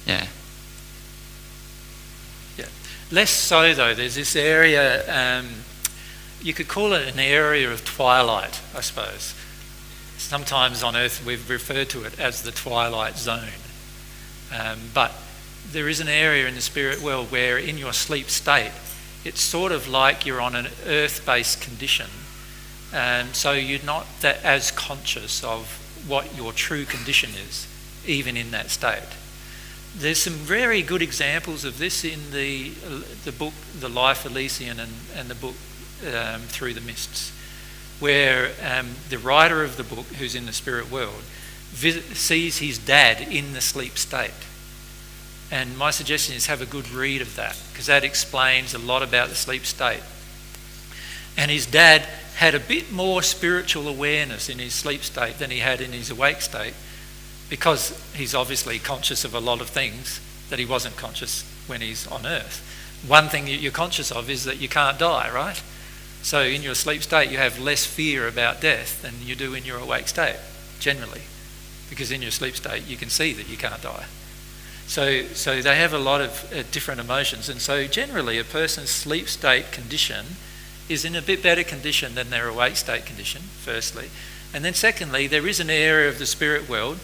yeah? Yeah. Less so though. There's this area. Um, you could call it an area of twilight, I suppose. Sometimes on Earth we've referred to it as the twilight zone. Um, but there is an area in the spirit world where, in your sleep state, it's sort of like you're on an earth-based condition, um, so you're not that as conscious of what your true condition is, even in that state. There's some very good examples of this in the the book, The Life Elysian, and, and the book um, Through the Mists, where um, the writer of the book, who's in the spirit world, vis- sees his dad in the sleep state. And my suggestion is have a good read of that because that explains a lot about the sleep state. And his dad had a bit more spiritual awareness in his sleep state than he had in his awake state because he's obviously conscious of a lot of things that he wasn't conscious when he's on earth. One thing you're conscious of is that you can't die, right? So in your sleep state, you have less fear about death than you do in your awake state, generally, because in your sleep state you can see that you can't die. So, so they have a lot of uh, different emotions, and so generally a person's sleep state condition is in a bit better condition than their awake state condition. Firstly, and then secondly, there is an area of the spirit world.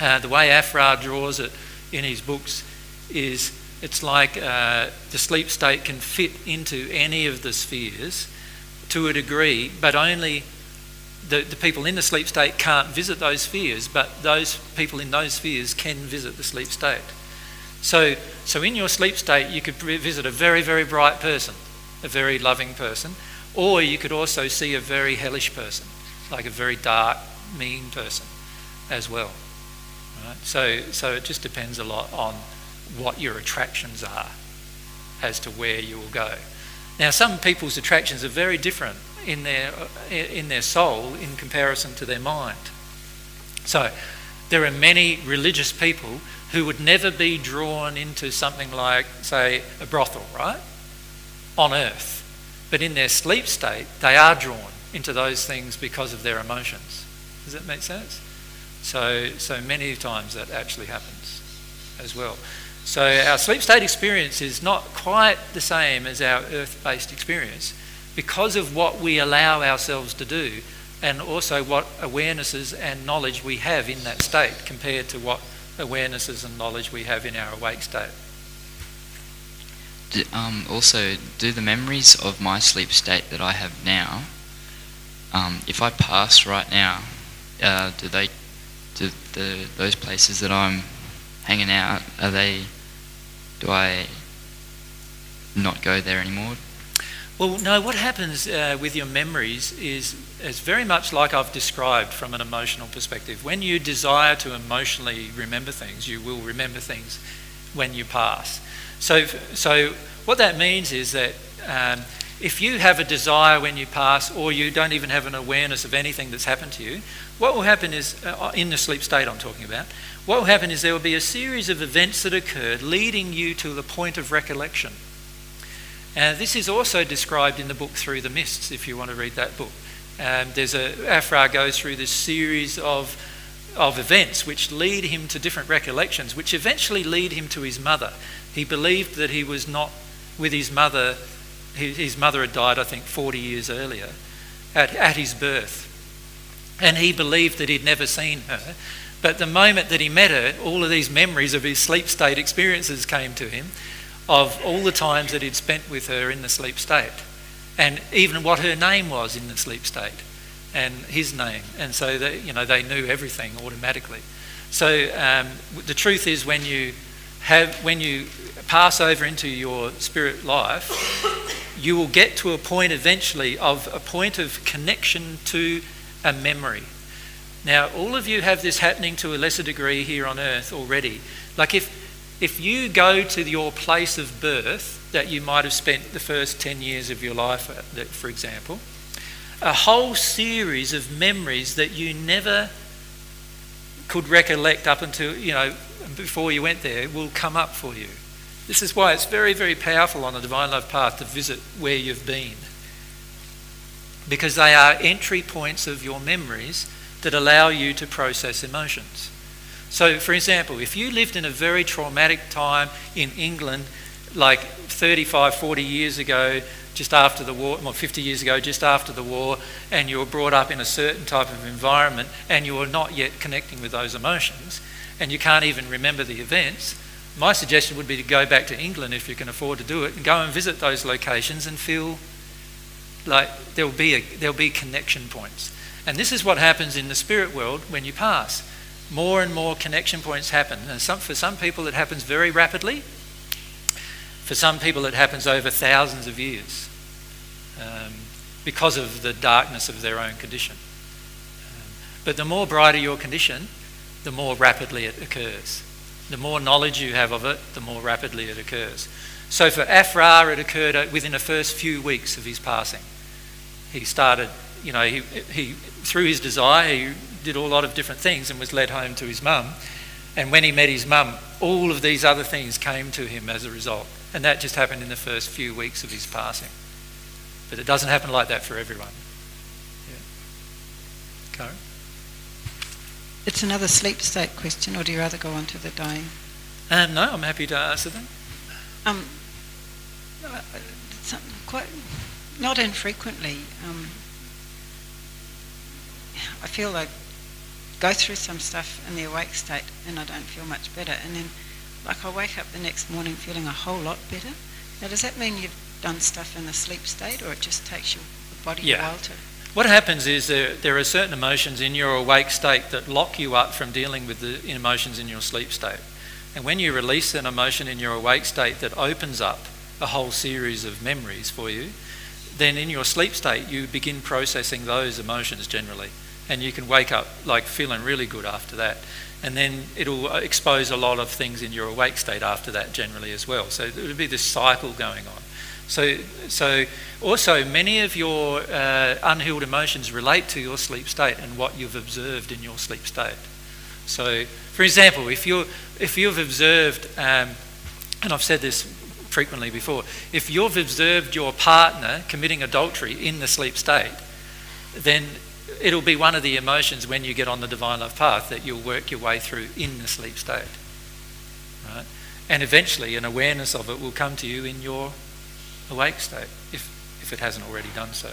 Uh, the way Aphraar draws it in his books is it's like uh, the sleep state can fit into any of the spheres to a degree, but only the, the people in the sleep state can't visit those spheres, but those people in those spheres can visit the sleep state. So, so in your sleep state, you could visit a very, very bright person, a very loving person, or you could also see a very hellish person, like a very dark, mean person as well. Right? So, so it just depends a lot on what your attractions are as to where you will go. Now, some people's attractions are very different in their, in their soul in comparison to their mind. So, there are many religious people who would never be drawn into something like, say, a brothel, right? On earth. But in their sleep state, they are drawn into those things because of their emotions. Does that make sense? So, so many times that actually happens as well. So our sleep state experience is not quite the same as our earth based experience because of what we allow ourselves to do and also what awarenesses and knowledge we have in that state compared to what awarenesses and knowledge we have in our awake state. Do, um, also, do the memories of my sleep state that I have now, um, if I pass right now, uh, do they, do the those places that I'm hanging out, are they, do I not go there anymore? Well, no, what happens uh, with your memories is, is very much like I've described from an emotional perspective. When you desire to emotionally remember things, you will remember things when you pass. So, so what that means is that um, if you have a desire when you pass, or you don't even have an awareness of anything that's happened to you, what will happen is, uh, in the sleep state I'm talking about, what will happen is there will be a series of events that occurred leading you to the point of recollection. Uh, this is also described in the book Through the Mists, if you want to read that book. Um, there's a, Aphraar goes through this series of, of events which lead him to different recollections, which eventually lead him to his mother. He believed that he was not with his mother, his, mother had died, I think, 40 years earlier, at, at his birth. And he believed that he'd never seen her. But the moment that he met her, all of these memories of his sleep state experiences came to him of all the times that he'd spent with her in the sleep state, and even what her name was in the sleep state, and his name, and so they, you know they knew everything automatically. So um, the truth is, when you have when you pass over into your spirit life, you will get to a point eventually of a point of connection to a memory. Now, all of you have this happening to a lesser degree here on earth already. Like if if you go to your place of birth that you might have spent the first 10 years of your life at, for example, a whole series of memories that you never could recollect up until, you know, before you went there will come up for you. This is why it's very, very powerful on the Divine Love path to visit where you've been. Because they are entry points of your memories that allow you to process emotions. So, for example, if you lived in a very traumatic time in England, like 35, 40 years ago, just after the war, well, 50 years ago, just after the war, and you were brought up in a certain type of environment and you are not yet connecting with those emotions, and you can't even remember the events, my suggestion would be to go back to England if you can afford to do it and go and visit those locations and feel like there'll be, a, there'll be connection points. And this is what happens in the spirit world when you pass more and more connection points happen. And some, for some people, it happens very rapidly. For some people, it happens over thousands of years um, because of the darkness of their own condition. Um, but the more brighter your condition, the more rapidly it occurs. The more knowledge you have of it, the more rapidly it occurs. So for Aphraar, it occurred within the first few weeks of his passing. He started, you know, he, he through his desire, he did a lot of different things and was led home to his mum. And when he met his mum, all of these other things came to him as a result. And that just happened in the first few weeks of his passing. But it doesn't happen like that for everyone. Yeah. Karen? It's another sleep state question, or do you rather go on to the dying? Um, no, I'm happy to answer them. Um, uh, quite, not infrequently, um, I feel like go through some stuff in the awake state and I don't feel much better. And then, like, I wake up the next morning feeling a whole lot better. Now, does that mean you've done stuff in the sleep state or it just takes your body Yeah. a while to. What happens is there, there are certain emotions in your awake state that lock you up from dealing with the emotions in your sleep state. And when you release an emotion in your awake state that opens up a whole series of memories for you, then in your sleep state you begin processing those emotions generally. And you can wake up like feeling really good after that. And then it'll uh, expose a lot of things in your awake state after that generally as well. So it'll be this cycle going on. So, so also many of your uh, unhealed emotions relate to your sleep state and what you've observed in your sleep state. So, for example, if you if you've observed, um, and I've said this frequently before, if you've observed your partner committing adultery in the sleep state, then it'll be one of the emotions when you get on the divine love path that you'll work your way through in the sleep state. Right? And eventually an awareness of it will come to you in your awake state, if, if it hasn't already done so.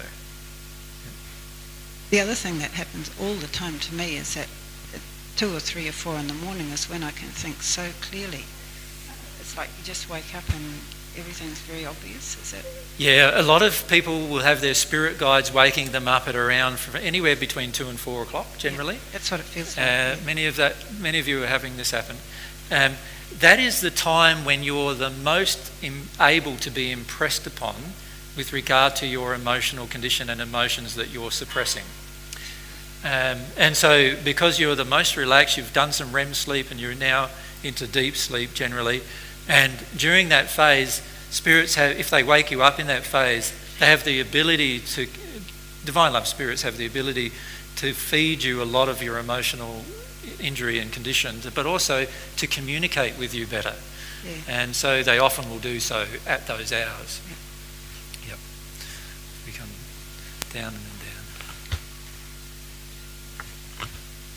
The other thing that happens all the time to me is that at two or three or four in the morning is when I can think so clearly. It's like you just wake up and everything's very obvious. Is it? Yeah, a lot of people will have their spirit guides waking them up at around from anywhere between two and four o'clock generally. that's what it feels like? Uh, many of that, many of you are having this happen. Um, that is the time when you're the most able to be impressed upon with regard to your emotional condition and emotions that you're suppressing. Um, and so, because you're the most relaxed, you've done some REM sleep and you're now into deep sleep generally. And during that phase, spirits have, if they wake you up in that phase, they have the ability to, divine love spirits have the ability to feed you a lot of your emotional injury and conditions, but also to communicate with you better. Yeah. And so they often will do so at those hours. Yep. We come down and then down.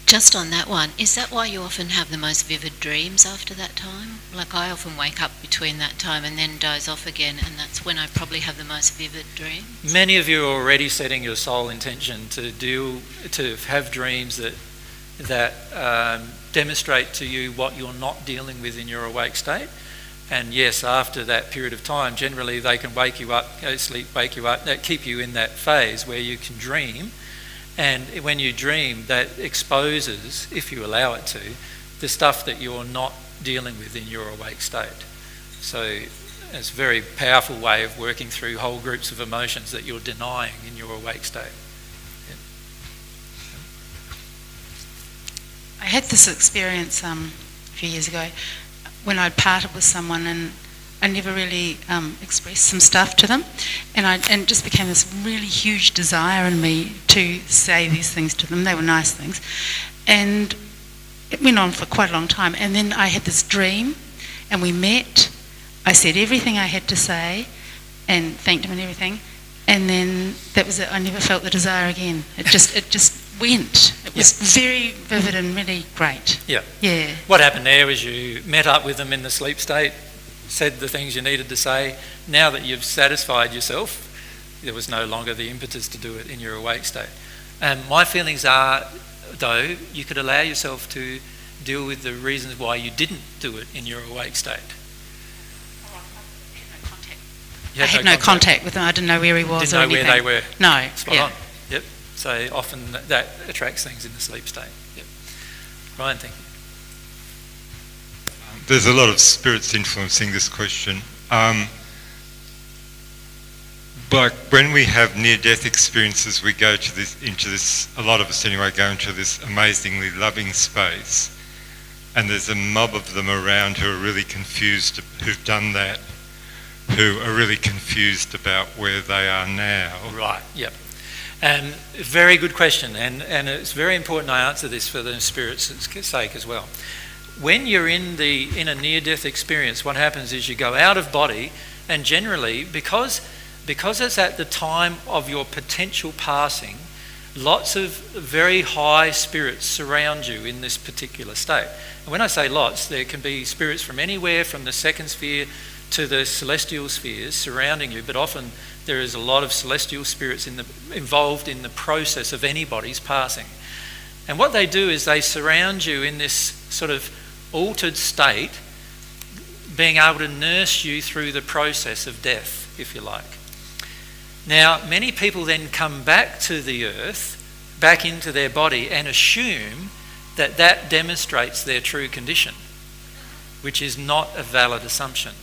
Just on that one, is that why you often have the most vivid dreams after that time? Like I often wake up between that time and then doze off again, and that's when I probably have the most vivid dreams. Many of you are already setting your soul intention to do to have dreams that that um, demonstrate to you what you're not dealing with in your awake state. And yes, after that period of time, generally they can wake you up, go sleep, wake you up, keep you in that phase where you can dream. And when you dream, that exposes, if you allow it to, the stuff that you're not dealing with in your awake state. So it's a very powerful way of working through whole groups of emotions that you're denying in your awake state. I had this experience um, a few years ago when I'd parted with someone and I never really um, expressed some stuff to them, and I and it just became this really huge desire in me to say these things to them. They were nice things, and it went on for quite a long time. And then I had this dream, and we met. I said everything I had to say, and thanked him and everything, and then that was it. I never felt the desire again. It just it just went. It was very vivid and really great. Yeah. Yeah. What happened there was you met up with them in the sleep state, said the things you needed to say. Now that you've satisfied yourself, there was no longer the impetus to do it in your awake state. And my feelings are, though, you could allow yourself to deal with the reasons why you didn't do it in your awake state. You I had no contact with him. I didn't know where he was Didn't or know where anything. they were. No. Spot yeah. on. So often that- that attracts things in the sleep state. Yep. Ryan, thank you. There's a lot of spirits influencing this question. Um, but when we have near-death experiences, we go to this, into this. A lot of us, anyway, go into this amazingly loving space, and there's a mob of them around who are really confused, who've done that, who are really confused about where they are now. Right. Yep. And very good question, and, and it's very important I answer this for the spirit's sake as well. When you're in the in a near-death experience, what happens is you go out of body, and generally, because because it's at the time of your potential passing, lots of very high spirits surround you in this particular state. And when I say lots, there can be spirits from anywhere from the second sphere to the celestial spheres surrounding you, but often there is a lot of celestial spirits in the, involved in the process of anybody's passing. And what they do is they surround you in this sort of altered state, being able to nurse you through the process of death, if you like. Now, many people then come back to the earth, back into their body, and assume that that demonstrates their true condition, which is not a valid assumption.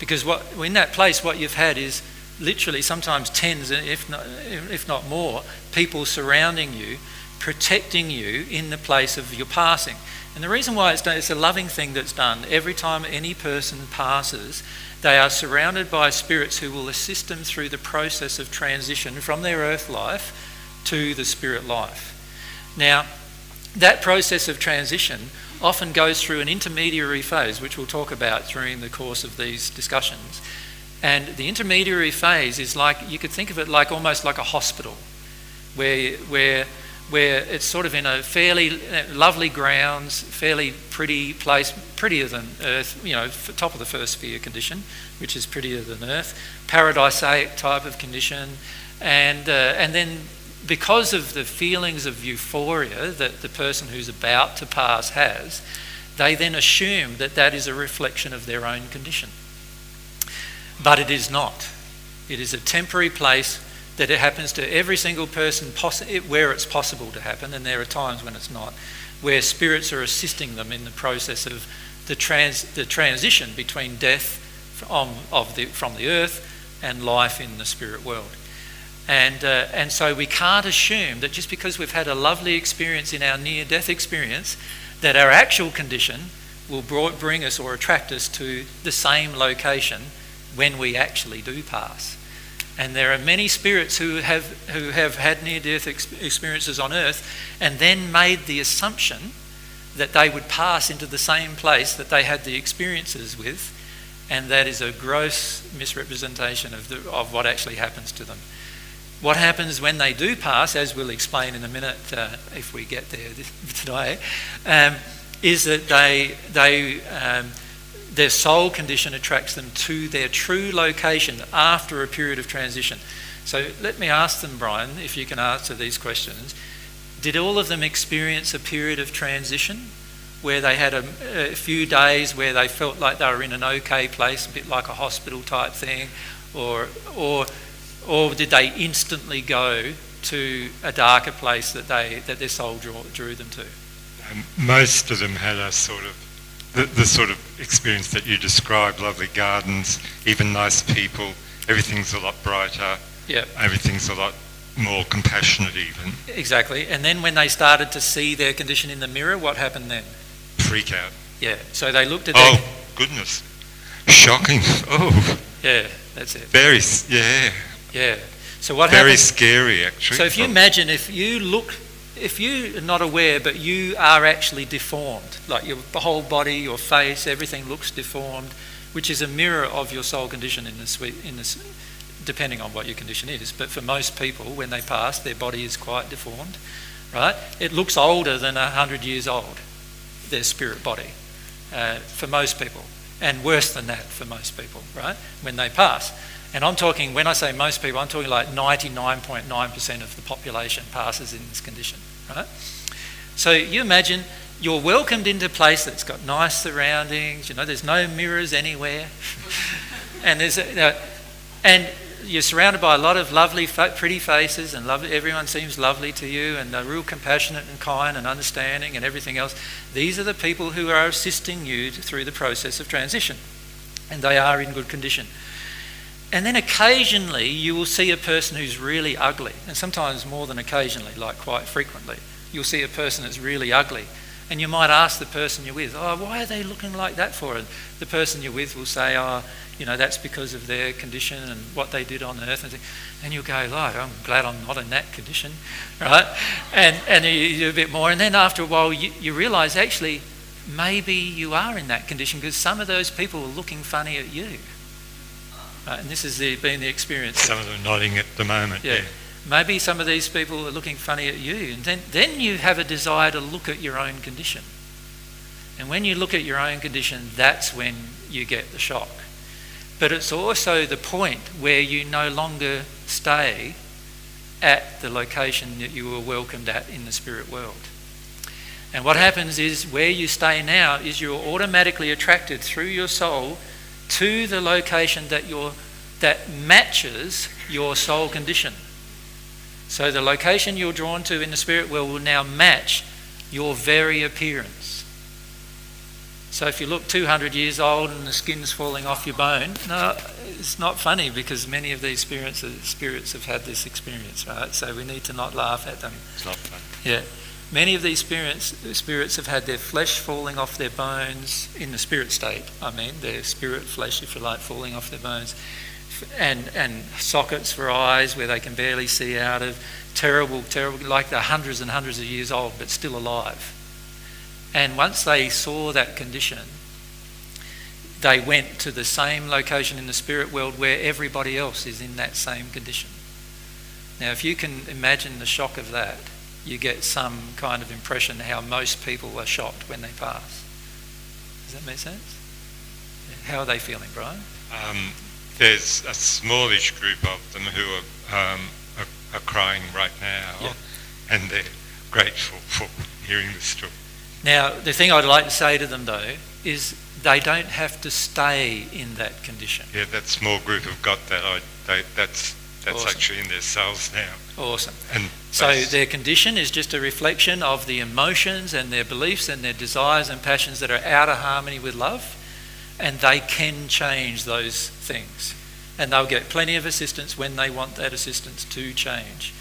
Because what, in that place, what you've had is literally sometimes tens, if not, if not more, people surrounding you, protecting you in the place of your passing. And the reason why it's done, it's a loving thing that's done. Every time any person passes, they are surrounded by spirits who will assist them through the process of transition from their earth life to the spirit life. Now, that process of transition often goes through an intermediary phase, which we'll talk about during the course of these discussions. And the intermediary phase is like, you could think of it like almost like a hospital, where, where, where it's sort of in a fairly uh, lovely grounds, fairly pretty place, prettier than Earth, you know, top of the first sphere condition, which is prettier than Earth, paradisaic type of condition, and, uh, and then because of the feelings of euphoria that the person who's about to pass has, they then assume that that is a reflection of their own condition. But it is not. It is a temporary place that it happens to every single person where it's possible to happen, and there are times when it's not, where spirits are assisting them in the process of the, trans, the transition between death from, of the, from the earth and life in the spirit world. And, uh, and so we can't assume that just because we've had a lovely experience in our near death experience, that our actual condition will bring us or attract us to the same location when we actually do pass. And there are many spirits who have, who have had near death ex- experiences on earth and then made the assumption that they would pass into the same place that they had the experiences with, and that is a gross misrepresentation of, the, of what actually happens to them. What happens when they do pass, as we'll explain in a minute uh, if we get there [laughs] today, um, is that they, they, um, their soul condition attracts them to their true location after a period of transition. So let me ask them, Brian, if you can answer these questions. Did all of them experience a period of transition where they had a, a few days where they felt like they were in an okay place, a bit like a hospital type thing, or, or or did they instantly go to a darker place that, they, that their soul drew, drew them to? Um, most of them had a sort of the, the sort of experience that you described lovely gardens, even nice people, everything's a lot brighter, yep. everything's a lot more compassionate, even. Exactly. And then when they started to see their condition in the mirror, what happened then? Freak out. Yeah. So they looked at. Oh their... goodness! Shocking. [laughs] Oh. Yeah, that's it. Very. Yeah. Yeah. So what Very happens? scary, actually. So if you imagine, if you look, if you are not aware, but you are actually deformed, like your whole body, your face, everything looks deformed, which is a mirror of your soul condition in this, in this, depending on what your condition is. But for most people, when they pass, their body is quite deformed, right? It looks older than hundred years old, their spirit body, uh, for most people, and worse than that for most people, right? When they pass. And I'm talking, when I say most people, I'm talking like 99.9% of the population passes in this condition, right? So you imagine you're welcomed into a place that's got nice surroundings, you know, there's no mirrors anywhere. [laughs] and there's, a, and you're surrounded by a lot of lovely, pretty faces, and lovely, everyone seems lovely to you, and they're real compassionate and kind and understanding and everything else. These are the people who are assisting you through the process of transition, and they are in good condition. And then occasionally you will see a person who's really ugly, and sometimes more than occasionally, like quite frequently, you'll see a person that's really ugly. And you might ask the person you're with, oh, why are they looking like that for? And the person you're with will say, oh, you know, that's because of their condition and what they did on earth. And, and you'll go, like, I'm glad I'm not in that condition, [laughs] right? And, and you do a bit more. And then after a while, you, you realise actually maybe you are in that condition because some of those people are looking funny at you Right, and this has been the experience. Some of them nodding at the moment. Yeah. Yeah. Maybe some of these people are looking funny at you, and then, then you have a desire to look at your own condition. And when you look at your own condition, that's when you get the shock. But it's also the point where you no longer stay at the location that you were welcomed at in the spirit world. And what happens is where you stay now is you're automatically attracted through your soul to the location that you're, that matches your soul condition. So the location you're drawn to in the spirit world will now match your very appearance. So if you look 200 years old and the skin's falling off your bone, no, it's not funny because many of these spirits, spirits have had this experience, right? So we need to not laugh at them. It's not fun. Yeah. Many of these spirits, spirits have had their flesh falling off their bones in the spirit state. I mean, their spirit flesh, if you like, falling off their bones, and and sockets for eyes where they can barely see out of. Terrible, terrible, like they're hundreds and hundreds of years old, but still alive. And once they saw that condition, they went to the same location in the spirit world where everybody else is in that same condition. Now, if you can imagine the shock of that, you get some kind of impression how most people are shocked when they pass. Does that make sense? How are they feeling, Brian? Um, there's a smallish group of them who are, um, are, are crying right now, Yeah. and they're grateful for hearing the story. Now, the thing I'd like to say to them, though, is they don't have to stay in that condition. Yeah, that small group have got that. I, they, that's that's Awesome. actually in their cells now. Awesome. And So their condition is just a reflection of the emotions and their beliefs and their desires and passions that are out of harmony with love, and they can change those things. And they'll get plenty of assistance when they want that assistance to change.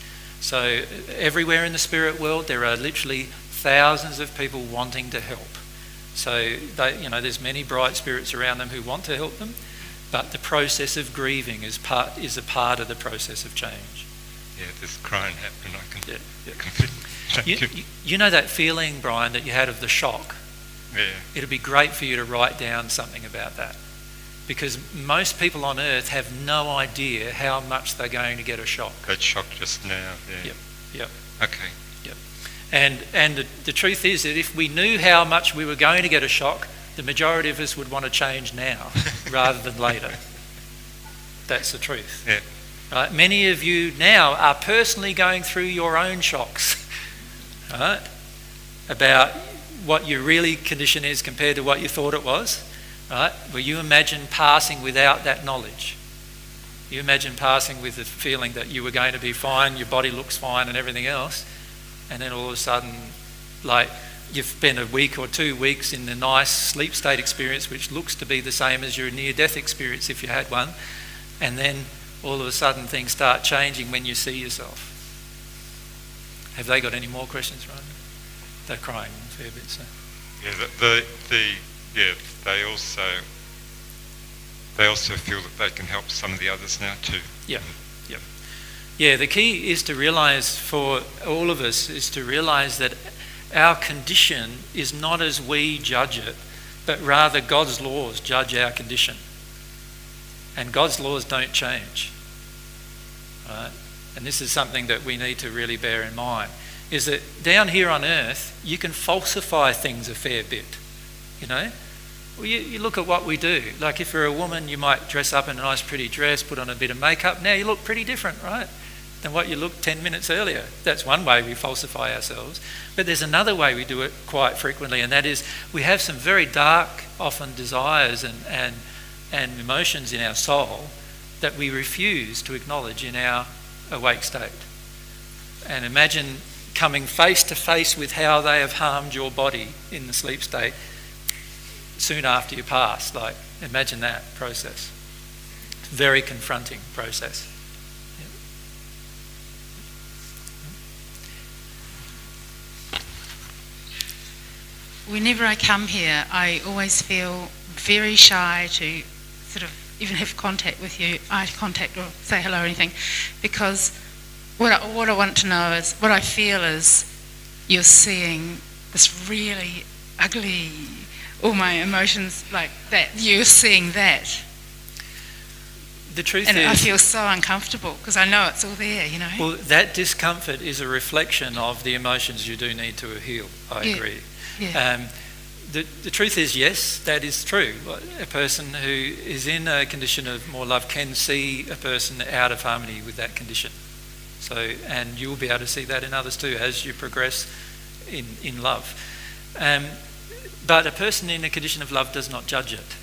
So uh, everywhere in the spirit world, there are literally thousands of people wanting to help. So they, you know, there's many bright spirits around them who want to help them, but the process of grieving is part is a part of the process of change. yeah, this crying happened. I can Yeah, yeah. [laughs] Thank You, you. you, you know that feeling, Brian, that you had of the shock? Yeah. It'd be great for you to write down something about that. Because most people on earth have no idea how much they're going to get a shock. Got shocked just now. Yeah. Yep, yep. Okay. Yep. And, and the, the truth is that if we knew how much we were going to get a shock, the majority of us would want to change now [laughs] rather than later. That's the truth. Yeah. Right? Many of you now are personally going through your own shocks [laughs] right? about what your really condition is compared to what you thought it was. Right? Well, you imagine passing without that knowledge. You imagine passing with the feeling that you were going to be fine, your body looks fine, and everything else, and then all of a sudden, like you've spent a week or two weeks in the nice sleep state experience, which looks to be the same as your near death experience if you had one, and then all of a sudden things start changing when you see yourself. Have they got any more questions, Ryan? They're crying a fair bit, so. Yeah. The, the the yeah. They also they also feel that they can help some of the others now too. Yeah, yeah. Yeah, the key is to realize for all of us is to realize that our condition is not as we judge it, but rather God's laws judge our condition. And God's laws don't change. Right? And this is something that we need to really bear in mind. Is that down here on earth, you can falsify things a fair bit. You know? Well, you, you look at what we do. Like if you're a woman, you might dress up in a nice pretty dress, put on a bit of makeup. Now you look pretty different, right? Than what you looked 10 minutes earlier. That's one way we falsify ourselves. But there's another way we do it quite frequently, and that is we have some very dark, often desires and, and, and emotions in our soul that we refuse to acknowledge in our awake state. And imagine coming face to face with how they have harmed your body in the sleep state soon after you pass. Like, imagine that process. Very confronting process. Whenever I come here, I always feel very shy to sort of even have contact with you, eye contact or say hello or anything, because what I, what I want to know is, what I feel is you're seeing this really ugly, all my emotions like that, you're seeing that. The truth is and I feel so uncomfortable because I know it's all there, you know. Well, that discomfort is a reflection of the emotions you do need to heal. I Yeah. agree. Yeah. Um, the, the truth is, yes, that is true. A person who is in a condition of more love can see a person out of harmony with that condition. So, and you'll be able to see that in others too as you progress in, in love. Um, but a person in a condition of love does not judge it.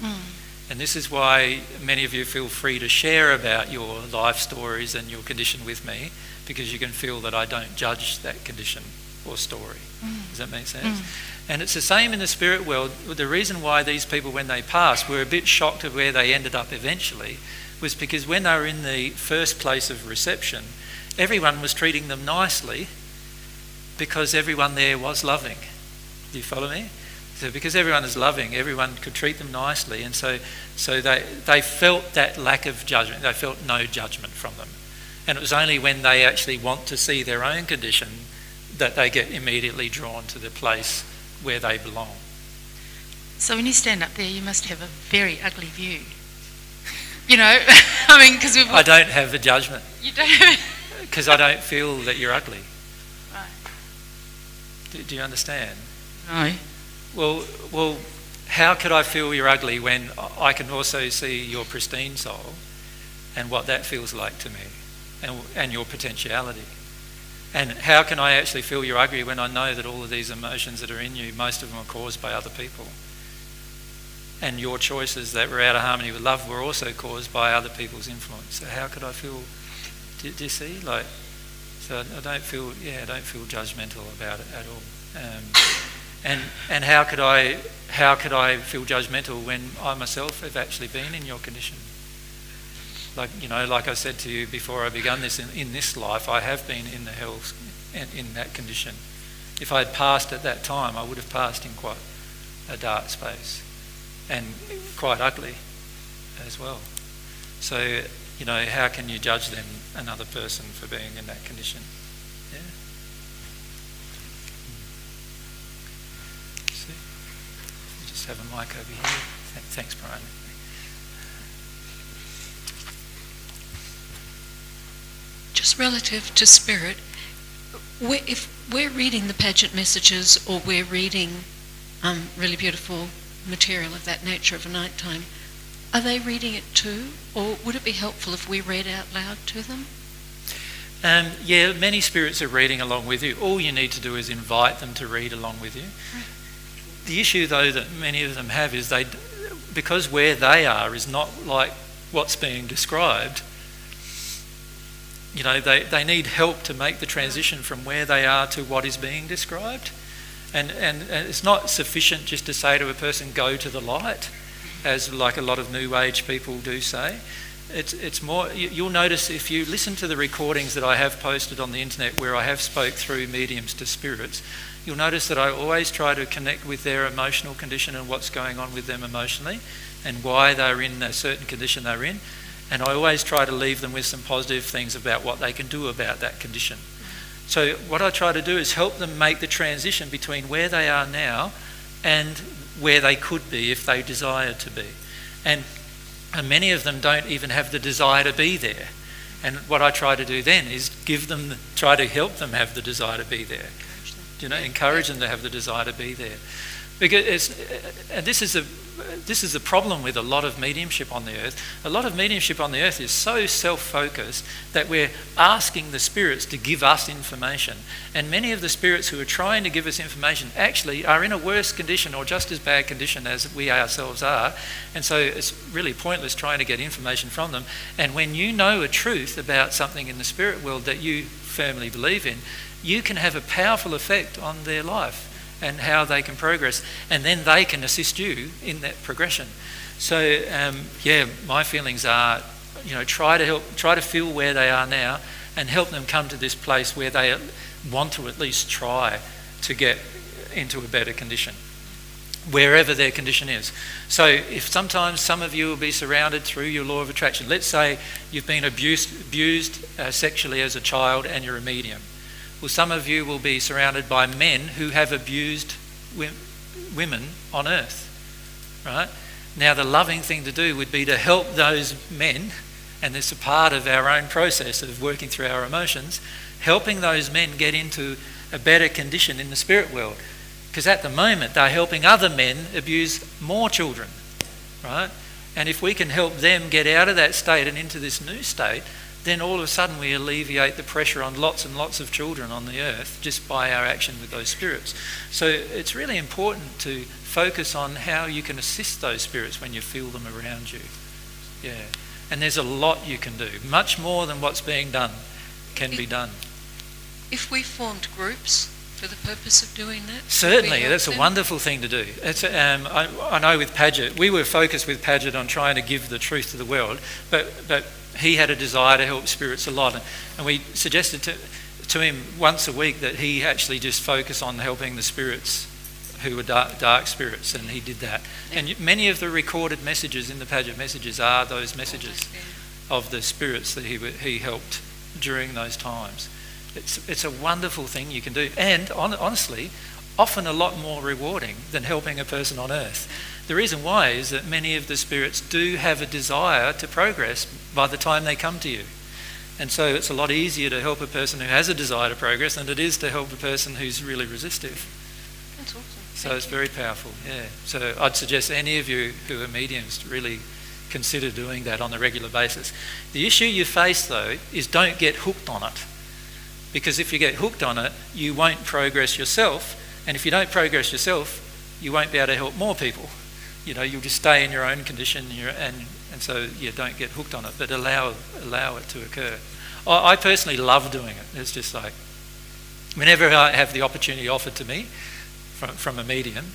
Mm. And this is why many of you feel free to share about your life stories and your condition with me, because you can feel that I don't judge that condition or story. Mm. Does that make sense? And it's the same in the spirit world. The reason why these people, when they passed, were a bit shocked at where they ended up eventually was because when they were in the first place of reception, everyone was treating them nicely because everyone there was loving. Do you follow me? So because everyone is loving, everyone could treat them nicely, and so so they they felt that lack of judgment. They felt no judgment from them, and it was only when they actually want to see their own condition that they get immediately drawn to the place where they belong. So when you stand up there, you must have a very ugly view. You know, [laughs] I mean, because we've. I don't have a judgment You don't. because [laughs] I don't feel that you're ugly. Right. Do, do you understand? No. Well, well, how could I feel you're ugly when I can also see your pristine soul and what that feels like to me and, and your potentiality? And how can I actually feel you're ugly when I know that all of these emotions that are in you, most of them are caused by other people? And your choices that were out of harmony with love were also caused by other people's influence. So how could I feel? Do, do you see? Like, so I don't feel, yeah, I don't feel judgmental about it at all. Um, and and how could I how could I feel judgmental when I myself have actually been in your condition? Like you know, like I said to you before I began this, in, in this life, I have been in the health in, in that condition. If I had passed at that time, I would have passed in quite a dark space and quite ugly as well. So you know, how can you judge then another person for being in that condition? Yeah. Hmm. See? We just have a mic over here. Thanks, Brian. Just relative to spirit, if we're reading the Padgett messages or we're reading um, really beautiful material of that nature of a night time, are they reading it too? Or would it be helpful if we read out loud to them? Um, yeah, many spirits are reading along with you. All you need to do is invite them to read along with you. The issue, though, that many of them have is they, because where they are is not like what's being described. You know, they, they need help to make the transition from where they are to what is being described. And, and, and it's not sufficient just to say to a person, go to the light, as like a lot of New Age people do say. It's, it's more, you, you'll notice if you listen to the recordings that I have posted on the internet where I have spoke through mediums to spirits, you'll notice that I always try to connect with their emotional condition and what's going on with them emotionally and why they're in a certain condition they're in. And I always try to leave them with some positive things about what they can do about that condition. So, what I try to do is help them make the transition between where they are now and where they could be if they desire to be. And, and many of them don't even have the desire to be there. And what I try to do then is give them, try to help them have the desire to be there. You know, encourage them to have the desire to be there. Because it's, and this is the this is the problem with a lot of mediumship on the earth. A lot of mediumship on the earth is so self-focused that we're asking the spirits to give us information, and many of the spirits who are trying to give us information actually are in a worse condition or just as bad condition as we ourselves are, and so it's really pointless trying to get information from them. And when you know a truth about something in the spirit world that you firmly believe in, you can have a powerful effect on their life and how they can progress, and then they can assist you in that progression. So, um, yeah, my feelings are, you know, try to help, try to feel where they are now, and help them come to this place where they want to at least try to get into a better condition, wherever their condition is. So, if sometimes some of you will be surrounded through your law of attraction, let's say you've been abused, abused uh, sexually as a child and you're a medium. Well, some of you will be surrounded by men who have abused women on earth, right? Now, the loving thing to do would be to help those men, and this is a part of our own process of working through our emotions, helping those men get into a better condition in the spirit world. Because at the moment, they're helping other men abuse more children, right? And if we can help them get out of that state and into this new state, then all of a sudden we alleviate the pressure on lots and lots of children on the earth just by our action with those spirits. So it's really important to focus on how you can assist those spirits when you feel them around you. Yeah. And there's a lot you can do. Much more than what's being done can be done. If we formed groups for the purpose of doing that? Certainly, that's a wonderful thing to do. It's, um, I, I, know with Padgett, we were focused with Padgett on trying to give the truth to the world, but, but he had a desire to help spirits a lot. And, and we suggested to, to him once a week that he actually just focus on helping the spirits who were dark, dark spirits, and he did that. And many of the recorded messages in the Padgett messages are those messages of the spirits that he, he helped during those times. It's, it's a wonderful thing you can do, and on, honestly, often a lot more rewarding than helping a person on earth. The reason why is that many of the spirits do have a desire to progress by the time they come to you. And so it's a lot easier to help a person who has a desire to progress than it is to help a person who's really resistive. That's awesome. So Thank it's you. very powerful, yeah. So I'd suggest any of you who are mediums to really consider doing that on a regular basis. The issue you face, though, is don't get hooked on it. Because if you get hooked on it, you won't progress yourself. And if you don't progress yourself, you won't be able to help more people. You know, you'll just stay in your own condition and, and so you don't get hooked on it, but allow, allow it to occur. I, I personally love doing it. It's just like, whenever I have the opportunity offered to me from, from a medium,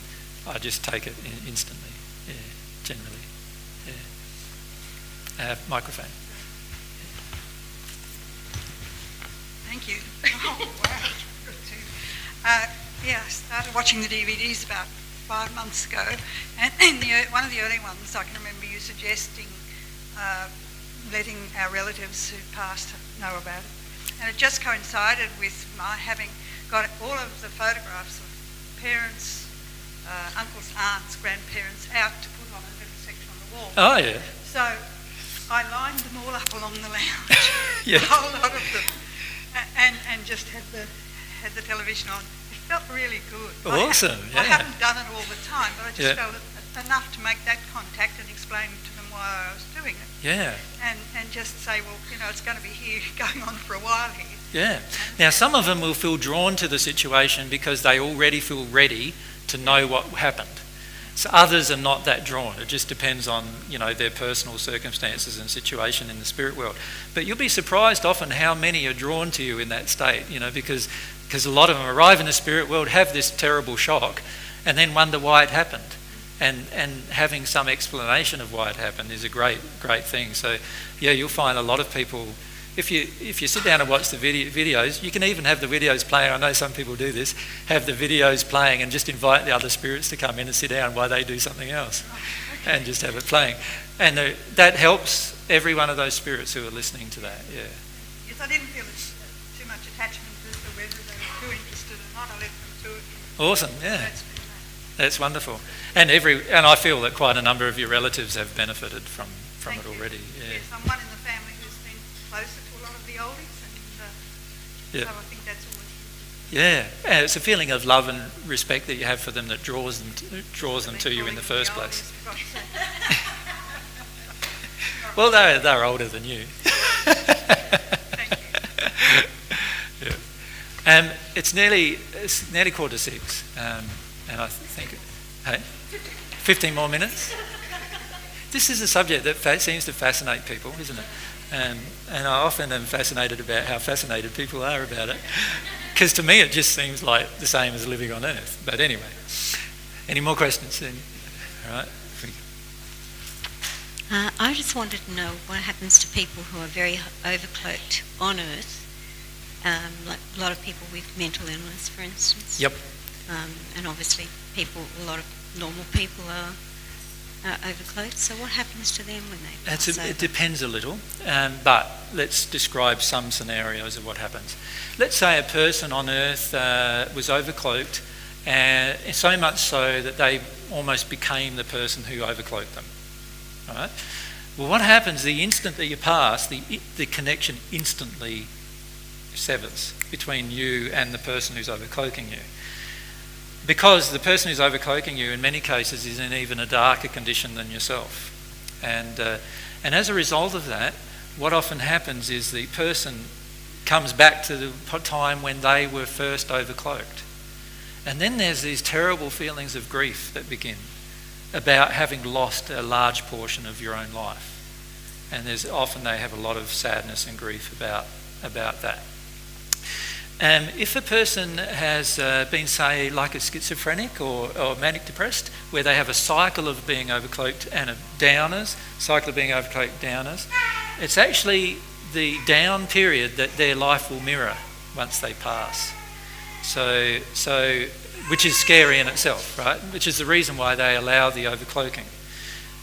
I just take it in, instantly, yeah, generally. Yeah. Uh, microphone. Thank you. Oh, wow. Good [laughs] too. Uh, yeah, I started watching the DVDs about five months ago, and [coughs] in the, one of the early ones, I can remember you suggesting uh, letting our relatives who passed know about it. And it just coincided with my having got all of the photographs of parents, uh, uncles, aunts, grandparents out to put on a little section on the wall. Oh, yeah. So I lined them all up along the lounge, [laughs] Yeah. a whole lot of them, a- and, and just had the, had the television on. It felt really good. Oh, I ha- Awesome, I yeah. haven't done it all the time, but I just Yeah. felt it enough to make that contact and explain to them why I was doing it. Yeah. And, and just say, well, you know, it's going to be here, [laughs] going on for a while here. Yeah. Now, some of them will feel drawn to the situation because they already feel ready to know what happened. So others are not that drawn. It just depends on, you know, their personal circumstances and situation in the spirit world. But you'll be surprised often how many are drawn to you in that state, you know, because because a lot of them arrive in the spirit world, have this terrible shock, and then wonder why it happened. And, and having some explanation of why it happened is a great, great thing. So, yeah, you'll find a lot of people if you if you sit down and watch the video, videos, you can even have the videos playing. I know some people do this. Have the videos playing and just invite the other spirits to come in and sit down while they do something else, and just have it playing. And uh, that helps every one of those spirits who are listening to that. Yeah. Yes, I didn't feel it's too much attachment to whether they were too interested or not. I let them do it. Awesome. Yeah. That's wonderful. And every and I feel that quite a number of your relatives have benefited from from it already. Yeah. Yes, Yeah. so I think that's always Yeah, and it's a feeling of love and respect that you have for them that draws them to, draws them to you in the first place. [laughs] Well, they're, they're older than you. [laughs] yeah. Um, it's nearly it's nearly quarter to six, um, and I think, hey, fifteen more minutes. [laughs] This is a subject that fa- seems to fascinate people, isn't it? Um, and I often am fascinated about how fascinated people are about it, because to me it just seems like the same as living on Earth. But anyway, any more questions? Then, all right. Uh, I just wanted to know what happens to people who are very overcloaked on Earth, um, like a lot of people with mental illness, for instance. Yep. Um, and obviously, people, a lot of normal people are uh, overcloaked. So what happens to them when they pass a, it depends a little, um, but let's describe some scenarios of what happens. Let's say a person on Earth uh, was overcloaked and so much so that they almost became the person who overcloaked them. All right? Well, what happens the instant that you pass, the, the connection instantly severs between you and the person who's overcloaking you. Because the person who's overcloaking you, in many cases, is in even a darker condition than yourself. And, uh, and as a result of that, what often happens is the person comes back to the time when they were first overcloaked. And then there's these terrible feelings of grief that begin about having lost a large portion of your own life. And there's often they have a lot of sadness and grief about, about that. Um, if a person has uh, been, say, like a schizophrenic or, or manic depressed, where they have a cycle of being overcloaked and a downers, cycle of being overcloaked downers, it's actually the down period that their life will mirror once they pass. So, so, which is scary in itself, right? Which is the reason why they allow the overcloaking.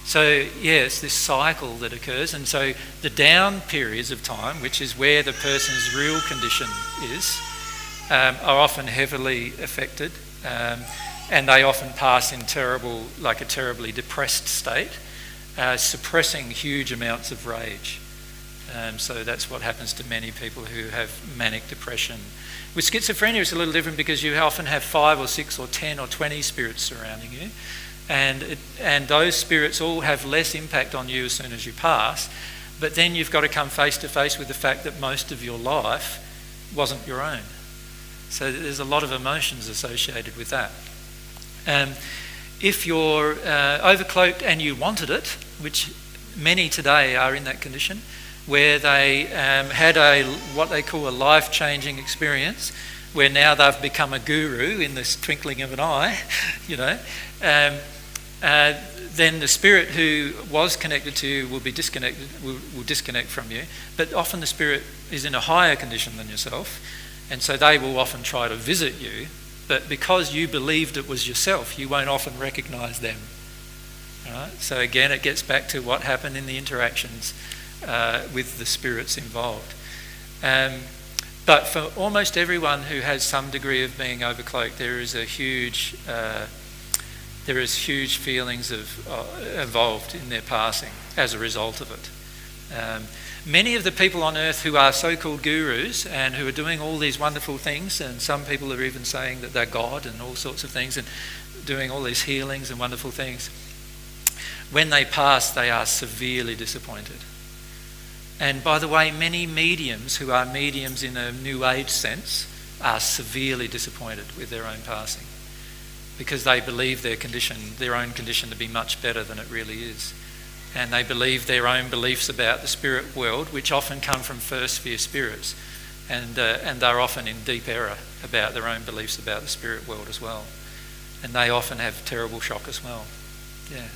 So, yes, this cycle that occurs, and so the down periods of time, which is where the person's real condition is, um, are often heavily affected, um, and they often pass in terrible, like a terribly depressed state, uh, suppressing huge amounts of rage. Um, so that's what happens to many people who have manic depression. With schizophrenia, it's a little different because you often have five or six or ten or twenty spirits surrounding you and, it, and those spirits all have less impact on you as soon as you pass. But then you've got to come face to face with the fact that most of your life wasn't your own. So there's a lot of emotions associated with that. Um, if you're uh, overcloaked and you wanted it, which many today are in that condition, where they um, had a what they call a life-changing experience, where now they've become a guru in this twinkling of an eye, [laughs] you know, um, uh, then the spirit who was connected to you will be disconnected, will, will disconnect from you. But often the spirit is in a higher condition than yourself, and so they will often try to visit you. But because you believed it was yourself, you won't often recognise them. So again, it gets back to what happened in the interactions uh, with the spirits involved. Um, but for almost everyone who has some degree of being overcloaked, there is a huge uh, there is huge feelings of, uh, involved in their passing as a result of it. Um, many of the people on earth who are so-called gurus and who are doing all these wonderful things, and some people are even saying that they're God and all sorts of things, and doing all these healings and wonderful things, when they pass, they are severely disappointed. And by the way, many mediums who are mediums in a New Age sense are severely disappointed with their own passing because they believe their condition, their own condition, to be much better than it really is. And they believe their own beliefs about the spirit world, which often come from first sphere spirits. And, uh, and they're often in deep error about their own beliefs about the spirit world as well. And they often have terrible shock as well. Yeah.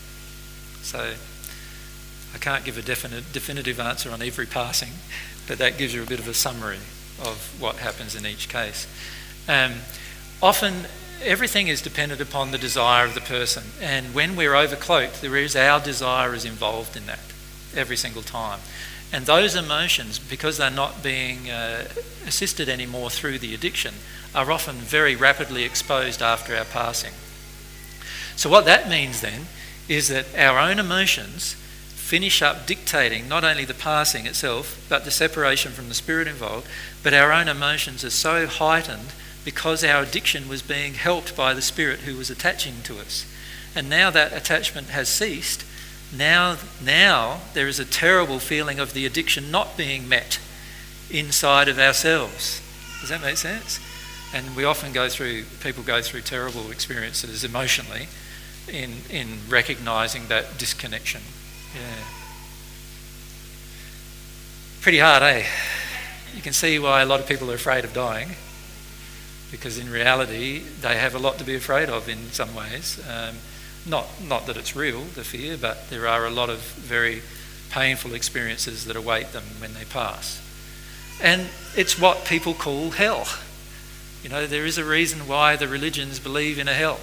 So I can't give a definite, definitive answer on every passing, but that gives you a bit of a summary of what happens in each case. Um, often everything is dependent upon the desire of the person. And when we're overcloaked, there is our desire is involved in that every single time. And those emotions, because they're not being uh, assisted anymore through the addiction, are often very rapidly exposed after our passing. So, what that means then is that our own emotions finish up dictating not only the passing itself, but the separation from the spirit involved, but our own emotions are so heightened because our addiction was being helped by the Spirit who was attaching to us. And now that attachment has ceased, now, now there is a terrible feeling of the addiction not being met inside of ourselves. Does that make sense? And we often go through, people go through terrible experiences emotionally in, in recognizing that disconnection. Yeah. Pretty hard, eh? You can see why a lot of people are afraid of dying because in reality they have a lot to be afraid of in some ways. Um, not, not that it's real, the fear, but there are a lot of very painful experiences that await them when they pass. And it's what people call hell. You know, there is a reason why the religions believe in a hell,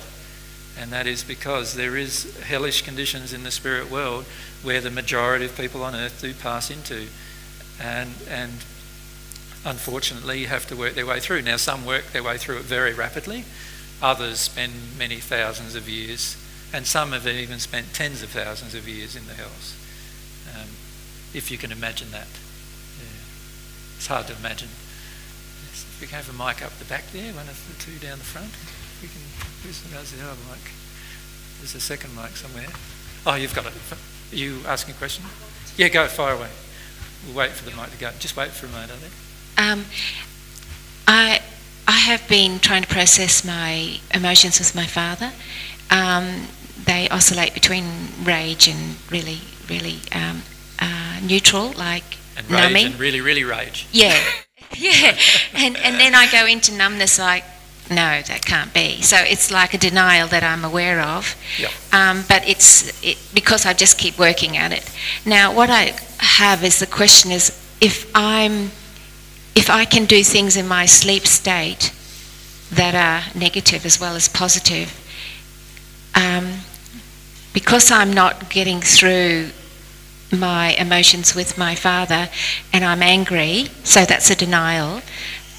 and that is because there is hellish conditions in the spirit world where the majority of people on earth do pass into. And, and unfortunately have to work their way through. Now, some work their way through it very rapidly, Others spend many thousands of years, and some have even spent tens of thousands of years in the hills, Um, if you can imagine that. Yeah. It's hard to imagine. Yes, if we can have a mic up the back there, one of the two down the front. We can. Who's the other mic? There's a second mic somewhere. Oh, you've got it. Are you asking a question? Yeah, go fire away. We'll wait for the mic to go. Just wait for a moment, are there? Um, I I have been trying to process my emotions with my father. Um, they oscillate between rage and really, really um, uh, neutral, like and rage numbing. and really, really rage. Yeah, [laughs] [laughs] yeah. And and then I go into numbness, like no, that can't be. So it's like a denial that I'm aware of. Yeah. Um, but it's it, because I just keep working at it. Now, what I have is the question is if I'm if I can do things in my sleep state that are negative as well as positive, um, because I'm not getting through my emotions with my father and I'm angry, so that's a denial.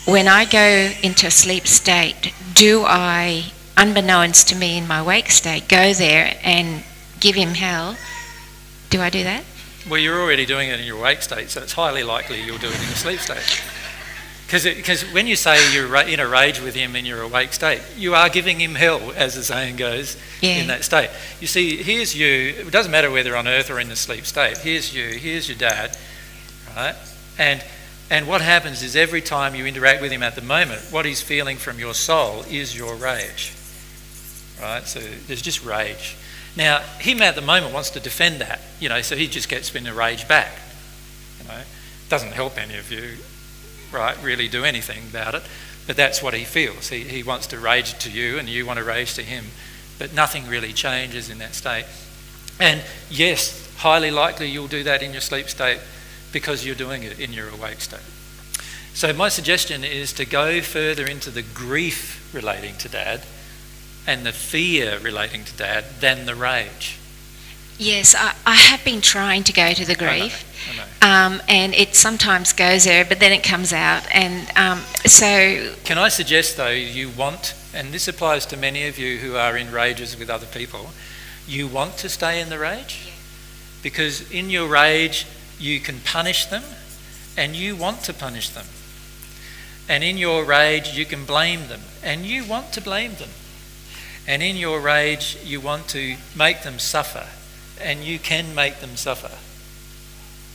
When I go into a sleep state, do I, unbeknownst to me in my wake state, go there and give him hell? Do I do that? Well, you're already doing it in your wake state, so it's highly likely you'll do it in your sleep state. Because when you say you're in a rage with him in your awake state, you are giving him hell, as the saying goes, Yeah. in that state. You see, here's you, it doesn't matter whether on earth or in the sleep state, here's you, here's your dad, right? And, and what happens is every time you interact with him at the moment, what he's feeling from your soul is your rage, right? So there's just rage. Now, him at the moment wants to defend that, you know, so he just gets in a rage back, you know. Doesn't help any of you, right, really do anything about it, but that's what he feels. He, he wants to rage to you and you want to rage to him, but nothing really changes in that state. And yes, highly likely you'll do that in your sleep state because you're doing it in your awake state. So, my suggestion is to go further into the grief relating to dad and the fear relating to dad than the rage. Yes, I, I have been trying to go to the grief. I know. Um, and it sometimes goes there, but then it comes out. And um, so, Can I suggest, though, you want, and this applies to many of you who are in rages with other people, you want to stay in the rage? Because in your rage, you can punish them and you want to punish them. And in your rage, you can blame them and you want to blame them. And in your rage, you want to make them suffer and you can make them suffer.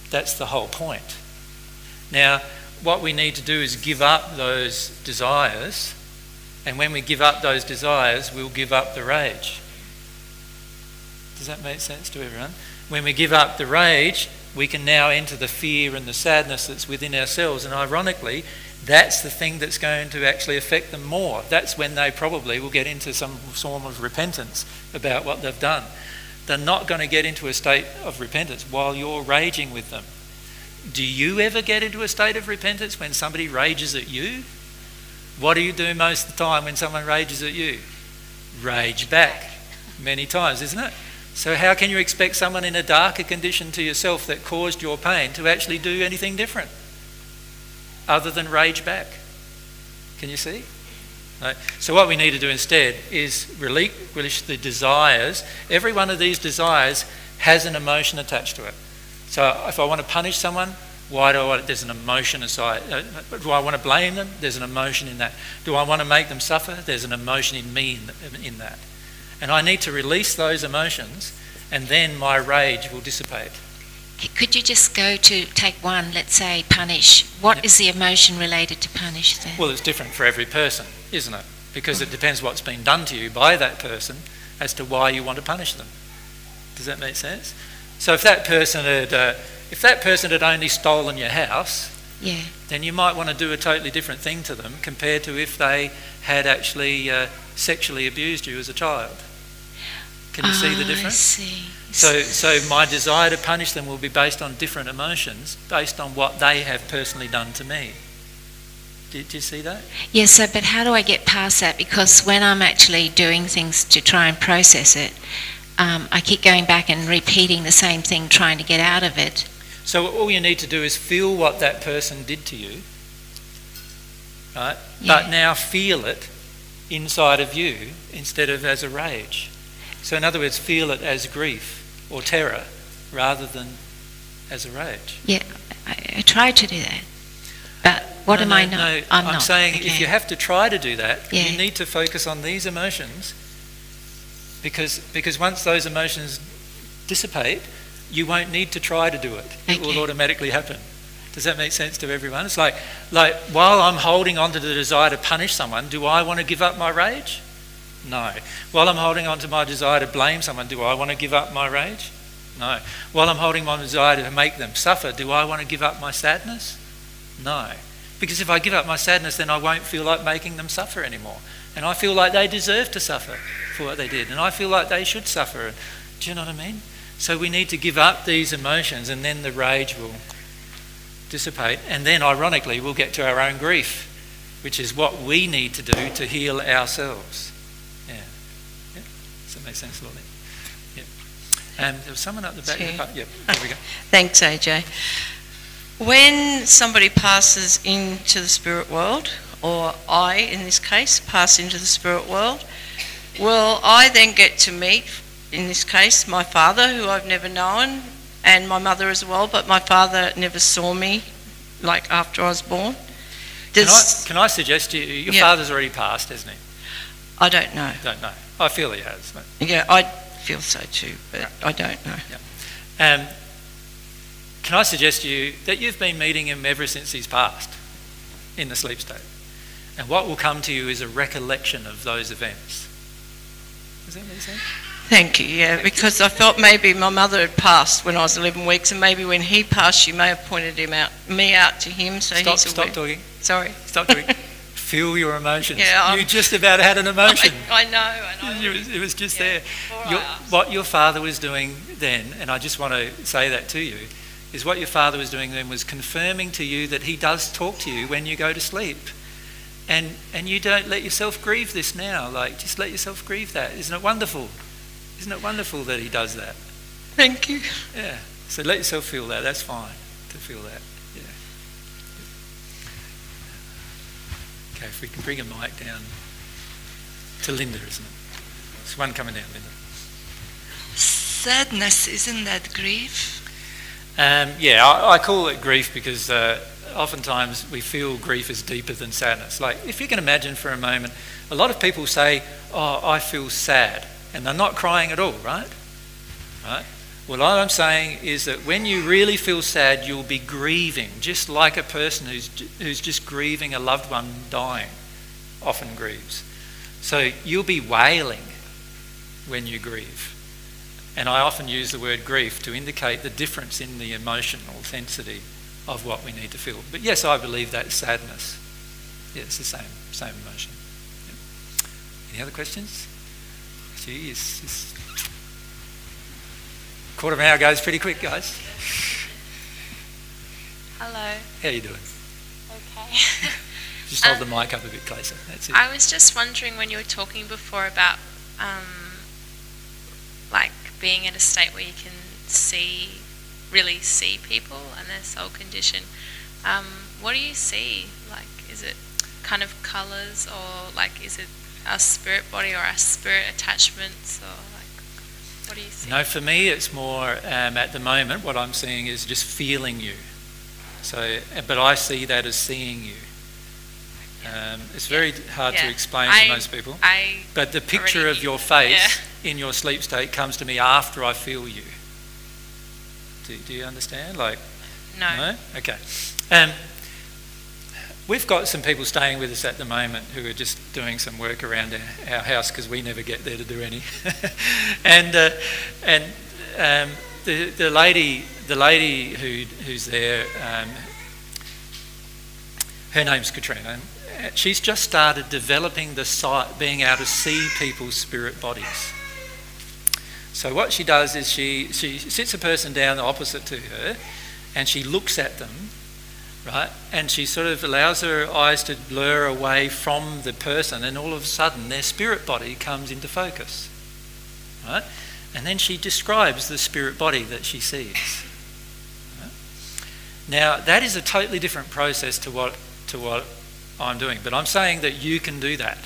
That's the whole point. Now, what we need to do is give up those desires, and when we give up those desires, we'll give up the rage. Does that make sense to everyone? When we give up the rage, we can now enter the fear and the sadness that's within ourselves, and ironically, that's the thing that's going to actually affect them more. That's when they probably will get into some form of repentance about what they've done. They're not going to get into a state of repentance while you're raging with them. Do you ever get into a state of repentance when somebody rages at you? What do you do most of the time when someone rages at you? Rage back many times, isn't it? So, how can you expect someone in a darker condition to yourself that caused your pain to actually do anything different other than rage back? Can you see? So, what we need to do instead is relinquish the desires. Every one of these desires has an emotion attached to it. So, if I want to punish someone, why do I want There's an emotion aside. Uh, do I want to blame them? There's an emotion in that. Do I want to make them suffer? There's an emotion in me in that. And I need to release those emotions, and then my rage will dissipate. Could you just go to take one, let's say punish? What is the emotion related to punish then? Well, it's different for every person, isn't it? Because it depends what's been done to you by that person as to why you want to punish them. Does that make sense? So if that person had, uh, if that person had only stolen your house, yeah. then you might want to do a totally different thing to them compared to if they had actually uh, sexually abused you as a child. Can you see the Ah, difference? I see. So, so my desire to punish them will be based on different emotions, based on what they have personally done to me. Did you see that? Yes, so but how do I get past that? Because when I'm actually doing things to try and process it, um, I keep going back and repeating the same thing, trying to get out of it. So all you need to do is feel what that person did to you, right? But now feel it inside of you instead of as a rage. So, in other words, feel it as grief or terror rather than as a rage. Yeah, I, I try to do that. But what no, am no, I not? No, I'm, I'm not. saying okay. if you have to try to do that, Yeah. you need to focus on these emotions because, because once those emotions dissipate, you won't need to try to do it. It will automatically happen. Does that make sense to everyone? It's like, like while I'm holding on to the desire to punish someone, do I want to give up my rage? No. While I'm holding on to my desire to blame someone, do I want to give up my rage? No. While I'm holding my desire to make them suffer, do I want to give up my sadness? No. Because if I give up my sadness, then I won't feel like making them suffer anymore. And I feel like they deserve to suffer for what they did. And I feel like they should suffer. Do you know what I mean? So we need to give up these emotions, and then the rage will dissipate. And then, ironically, we'll get to our own grief, which is what we need to do to heal ourselves. That make sense, Lordy? Yeah. Um, there was someone up the back. Yeah, there we go. Thanks, AJ. When somebody passes into the spirit world, or I in this case pass into the spirit world, will I then get to meet, in this case, my father, who I've never known, and my mother as well, but my father never saw me, like after I was born? Can I, can I suggest to you, your Yeah. father's already passed, hasn't he? I don't know. Don't know. I feel he has. But, Yeah, I feel so too, but I don't know. um, can I suggest to you that you've been meeting him ever since he's passed in the sleep state? And what will come to you is a recollection of those events. Does that make sense? Thank you, yeah, because I felt maybe my mother had passed when I was 11 weeks, and maybe when he passed, she may have pointed him out, me out to him, so Stop, he's stop talking. Sorry. Stop talking. [laughs] Feel your emotions. Yeah, I'm- you just about had an [laughs] emotion. I, I know, I know. [laughs] It was, it was just Yeah, there. Your, what your father was doing then, and I just want to say that to you, is what your father was doing then was confirming to you that he does talk to you when you go to sleep. And, and you don't let yourself grieve this now. Like, just let yourself grieve that. Isn't it wonderful? Isn't it wonderful that he does that? Thank you. Yeah. So let yourself feel that. That's fine to feel that. Okay, if we can bring a mic down to Linda, isn't it? There's one coming down, Linda. Sadness, isn't that grief? Um, yeah, I, I call it grief because uh, oftentimes we feel grief is deeper than sadness. Like, if you can imagine for a moment, a lot of people say, Oh, I feel sad, and they're not crying at all, right? Right? Well, all I'm saying is that when you really feel sad, you'll be grieving, just like a person who's, who's just grieving a loved one dying often grieves. So you'll be wailing when you grieve. And I often use the word grief to indicate the difference in the emotional intensity of what we need to feel. But yes, I believe that's sadness. Yeah, it's the same, same emotion. Yeah. Any other questions? It's, it's quarter of an hour goes pretty quick, guys. Hello. How are you doing? Okay. [laughs] Just hold Um, the mic up a bit closer. That's it. I was just wondering when you were talking before about, um, like being in a state where you can see, really see people and their soul condition. Um, what do you see? Like, is it kind of colors, or like, is it our spirit body or our spirit attachments, or what do you see? No, for me, it's more um, at the moment. What I'm seeing is just feeling you. So, uh, but I see that as seeing you. Um, it's very hard Yeah. to explain I- to most people. I but the picture of your face in your sleep state comes to me after I feel you. Do, do you understand? Like, No. no? Okay. Um, we've got some people staying with us at the moment who are just doing some work around our, our house because we never get there to do any. [laughs] and uh, and um, the the lady the lady who who's there, um, her name's Katrina. She's just started developing the sight, being able to see people's spirit bodies. So what she does is she, she sits a person down opposite to her and she looks at them, right? And she sort of allows her eyes to blur away from the person and all of a sudden their spirit body comes into focus, right? And then she describes the spirit body that she sees. right? Now that is a totally different process to what, to what I'm doing, but I'm saying that you can do that.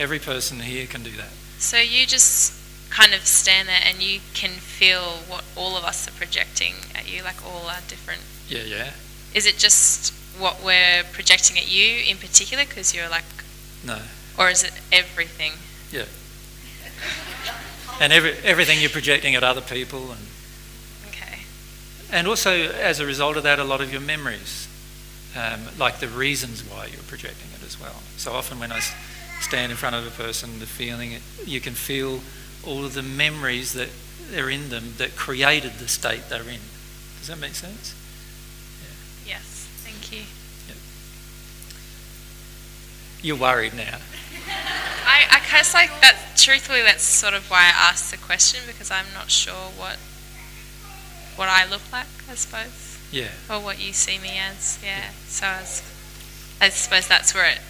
Every person here can do that. So you just kind of stand there and you can feel what all of us are projecting at you, like all our different. Yeah, yeah. Is it just what we're projecting at you in particular because you're like, No. or is it everything? Yeah. And every, everything you're projecting at other people, and Okay. and also as a result of that, a lot of your memories, um, like the reasons why you're projecting it as well. So often when I stand in front of a person, the feeling you can feel all of the memories that are in them that created the state they're in. Does that make sense? You're worried now. I, I guess like that. Truthfully, that's sort of why I asked the question because I'm not sure what what I look like. I suppose. Yeah. Or what you see me as. Yeah. So I, was, I suppose that's where it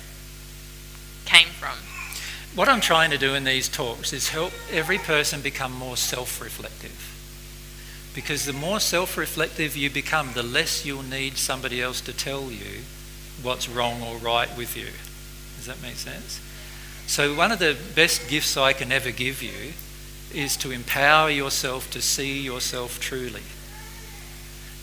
came from. What I'm trying to do in these talks is help every person become more self reflective. Because the more self reflective you become, the less you'll need somebody else to tell you what's wrong or right with you. Does that make sense? So, one of the best gifts I can ever give you is to empower yourself to see yourself truly.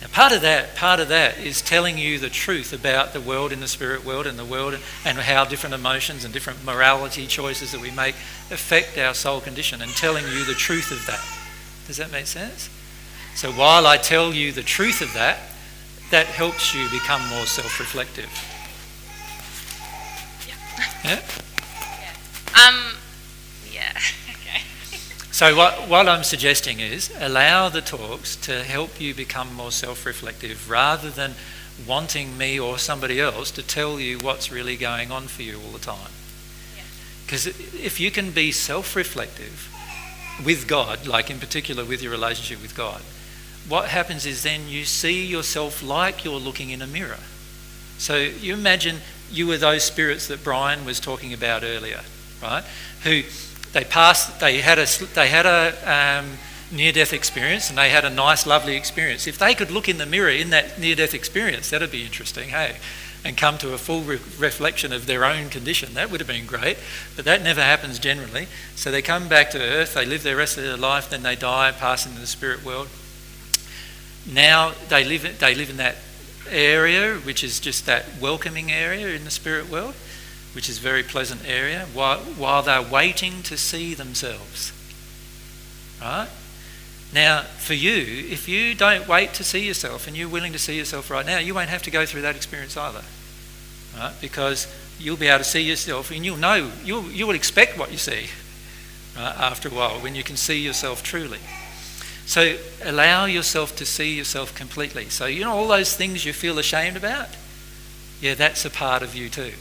Now, part of that, part of that is telling you the truth about the world in the spirit world and the world and how different emotions and different morality choices that we make affect our soul condition and telling you the truth of that. Does that make sense? So while I tell you the truth of that, that helps you become more self-reflective. Yeah? Um. Yeah. [laughs] Okay. So what, what I'm suggesting is allow the talks to help you become more self-reflective rather than wanting me or somebody else to tell you what's really going on for you all the time. Because if you can be self-reflective with God, like in particular with your relationship with God, what happens is then you see yourself like you're looking in a mirror. So you imagine you were those spirits that Brian was talking about earlier, right? Who they passed, they had a, they had a um, near-death experience and they had a nice, lovely experience. If they could look in the mirror in that near-death experience, that'd be interesting, hey? And come to a full re- reflection of their own condition. That would have been great, but that never happens generally. So they come back to Earth, they live the rest of their life, then they die, pass into the spirit world. Now they live, they live in that area, which is just that welcoming area in the spirit world, which is a very pleasant area, while, while they're waiting to see themselves. Right? Now, for you, if you don't wait to see yourself and you're willing to see yourself right now, you won't have to go through that experience either. Right? Because you'll be able to see yourself and you'll know, you'll, you will expect what you see right, after a while when you can see yourself truly. So allow yourself to see yourself completely. So, you know, all those things you feel ashamed about, yeah, that's a part of you too.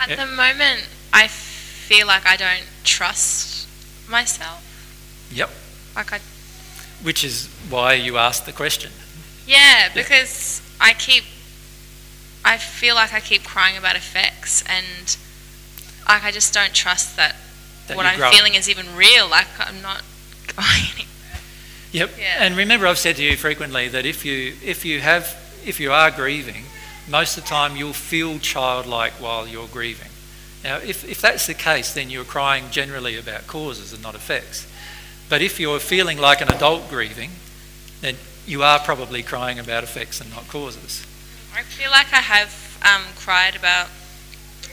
At Yeah. the moment, I feel like I don't trust myself. Yep. Like I, Which is why you asked the question. yeah, because I keep, I feel like I keep crying about effects, and like I just don't trust that, That what I'm grow- feeling is even real. Like I'm not [laughs] going anywhere. Yep. Yeah. And remember, I've said to you frequently that if you if you have if you are grieving, most of the time you'll feel childlike while you're grieving. Now, if, if that's the case, then you're crying generally about causes and not effects. But if you're feeling like an adult grieving, then you are probably crying about effects and not causes. I feel like I have um, cried about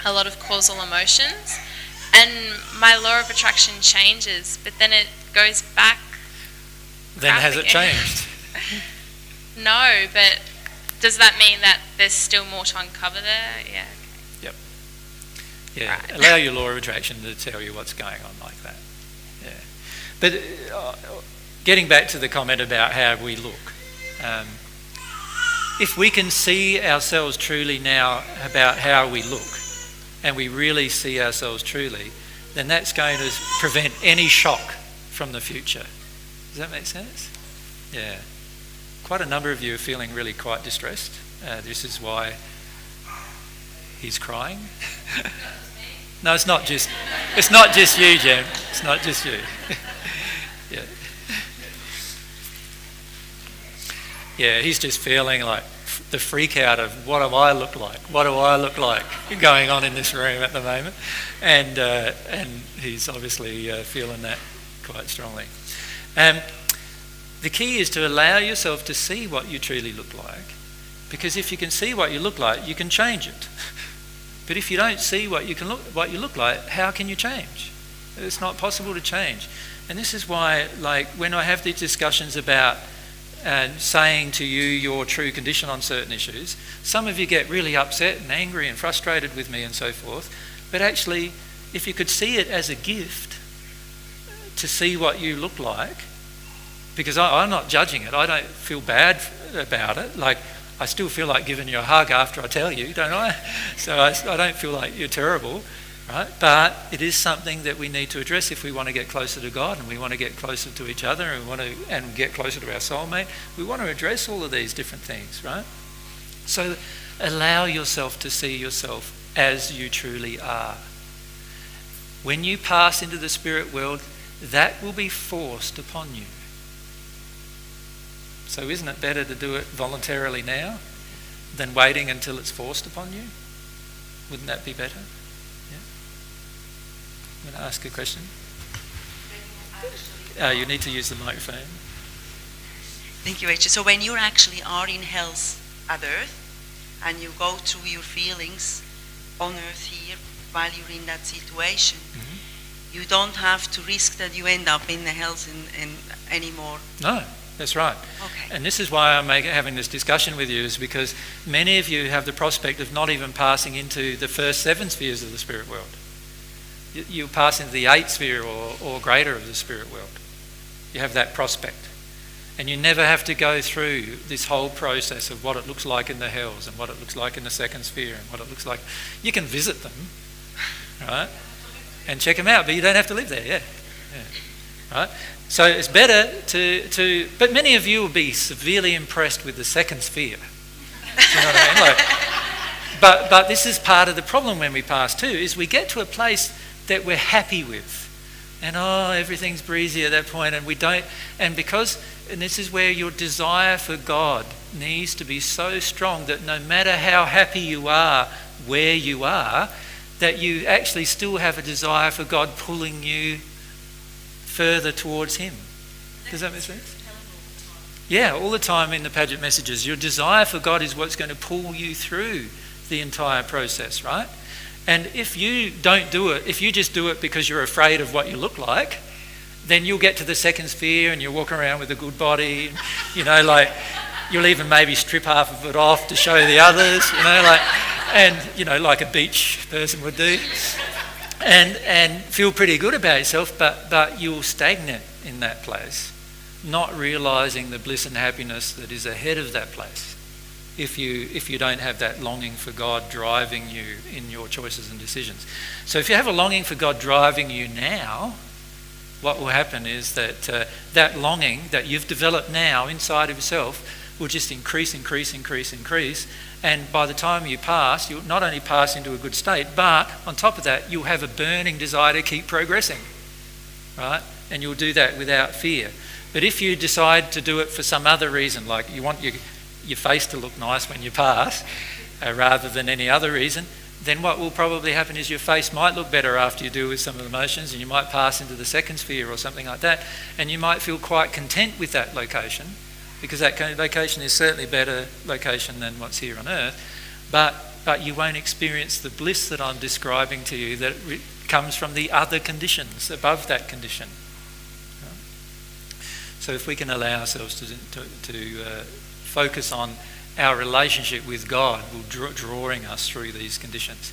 a lot of causal emotions, and my law of attraction changes, but then it goes back. Then has it changed? [laughs] No, but does that mean that there's still more to uncover there? Yeah. Yep. Yeah. Allow your law of attraction to tell you what's going on like that. Yeah. But uh, getting back to the comment about how we look, um, if we can see ourselves truly now about how we look, and we really see ourselves truly, then that's going to prevent any shock from the future. Does that make sense? Yeah. Quite a number of you are feeling really quite distressed. Uh, this is why he's crying. [laughs] no, it's not just it's not just you, Jim. It's not just you. [laughs] yeah. Yeah, he's just feeling like the freak out of what do I look like? What do I look like [laughs] going on in this room at the moment? And, uh, and he's obviously uh, feeling that quite strongly. Um, the key is to allow yourself to see what you truly look like, because if you can see what you look like, you can change it. [laughs] But if you don't see what you can look what you look like, how can you change? It's not possible to change. And this is why, like, when I have these discussions about uh, saying to you your true condition on certain issues, some of you get really upset and angry and frustrated with me and so forth. But actually, if you could see it as a gift to see what you look like, because I, I'm not judging it, I don't feel bad about it. Like, I still feel like giving you a hug after I tell you, don't I? [laughs] So I, I don't feel like you're terrible, right? But it is something that we need to address if we want to get closer to God and we want to get closer to each other and we want to and get closer to our soulmate. We want to address all of these different things, right? So allow yourself to see yourself as you truly are. When you pass into the spirit world, that will be forced upon you. So, isn't it better to do it voluntarily now than waiting until it's forced upon you? Wouldn't that be better? Yeah. I'm going to ask a question. Uh, you need to use the microphone. Thank you, Rachel. So, when you actually are in hell's at earth and you go through your feelings on earth here while you're in that situation, Mm-hmm. You don't have to risk that you end up in the hells in, in anymore. No, that's right. Okay. And this is why I'm make, having this discussion with you, is because many of you have the prospect of not even passing into the first seven spheres of the spirit world. You, you pass into the eighth sphere or, or greater of the spirit world. You have that prospect. And you never have to go through this whole process of what it looks like in the hells and what it looks like in the second sphere and what it looks like. You can visit them, right? And check them out, but you don't have to live there, yeah. yeah. Right? So it's better to, to, but many of you will be severely impressed with the second sphere. You know what I mean? Like, but, but this is part of the problem when we pass too, is we get to a place that we're happy with. And oh, everything's breezy at that point, and we don't, and because, and this is where your desire for God needs to be so strong that no matter how happy you are where you are, that you actually still have a desire for God pulling you further towards Him. Does that make sense? Yeah, all the time in the Padgett messages, your desire for God is what's going to pull you through the entire process, right? And if you don't do it, if you just do it because you're afraid of what you look like, then you'll get to the second sphere and you'll walk around with a good body, you know, like you'll even maybe strip half of it off to show the others, you know, like, and you know, like a beach person would do, and and feel pretty good about yourself, but but you'll stagnate in that place, not realizing the bliss and happiness that is ahead of that place. If you if you don't have that longing for God driving you in your choices and decisions, so if you have a longing for God driving you now, what will happen is that uh, that longing that you've developed now inside of yourself will just increase, increase, increase, increase. And by the time you pass, you'll not only pass into a good state, but on top of that, you'll have a burning desire to keep progressing, right? And you'll do that without fear. But if you decide to do it for some other reason, like you want your, your face to look nice when you pass, uh, rather than any other reason, then what will probably happen is your face might look better after you do with some of the motions, and you might pass into the second sphere or something like that and you might feel quite content with that location because that location is certainly a better location than what's here on earth but but you won't experience the bliss that I'm describing to you that comes from the other conditions above that condition so if we can allow ourselves to, to, to uh, focus on our relationship with God will draw, drawing us through these conditions.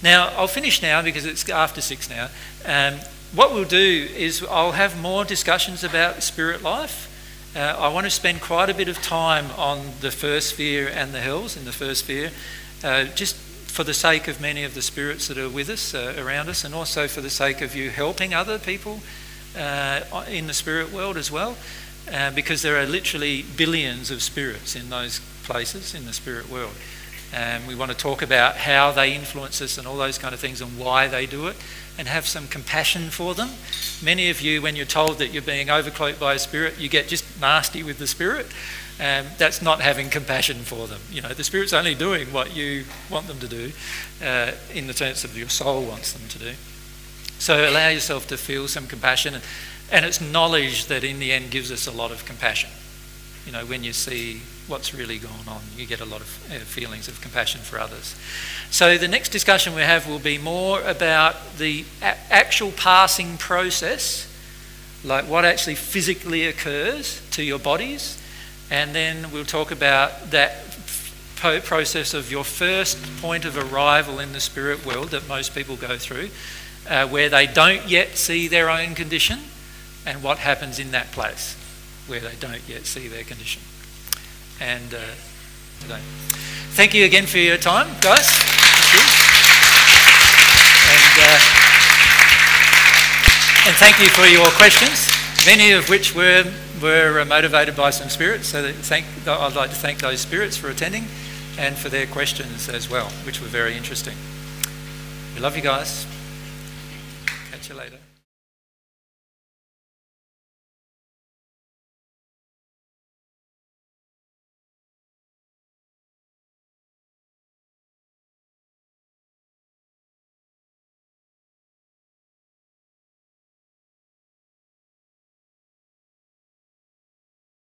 Now, I'll finish now because it's after six now. Um, what we'll do is I'll have more discussions about spirit life. Uh, I want to spend quite a bit of time on the first sphere and the hells in the first sphere, uh, just for the sake of many of the spirits that are with us, uh, around us, and also for the sake of you helping other people uh, in the spirit world as well, uh, because there are literally billions of spirits in those places in the spirit world. And we want to talk about how they influence us and all those kind of things and why they do it and have some compassion for them. Many of you, when you're told that you're being overcloaked by a spirit, you get just nasty with the spirit. um, that's not having compassion for them. You know, the Spirit's only doing what you want them to do uh, in the sense of your soul wants them to do. So allow yourself to feel some compassion, and, and it's knowledge that in the end gives us a lot of compassion. You know, when you see what's really going on, you get a lot of uh, feelings of compassion for others. So the next discussion we have will be more about the actual passing process, like what actually physically occurs to your bodies, and then we'll talk about that process of your first point of arrival in the spirit world that most people go through, uh, where they don't yet see their own condition, and what happens in that place where they don't yet see their condition. And uh, today. Thank you again for your time, guys. Thank you. And, uh, and thank you for your questions, many of which were, were uh, motivated by some spirits. So thank, I'd like to thank those spirits for attending and for their questions as well, which were very interesting. We love you guys. Catch you later.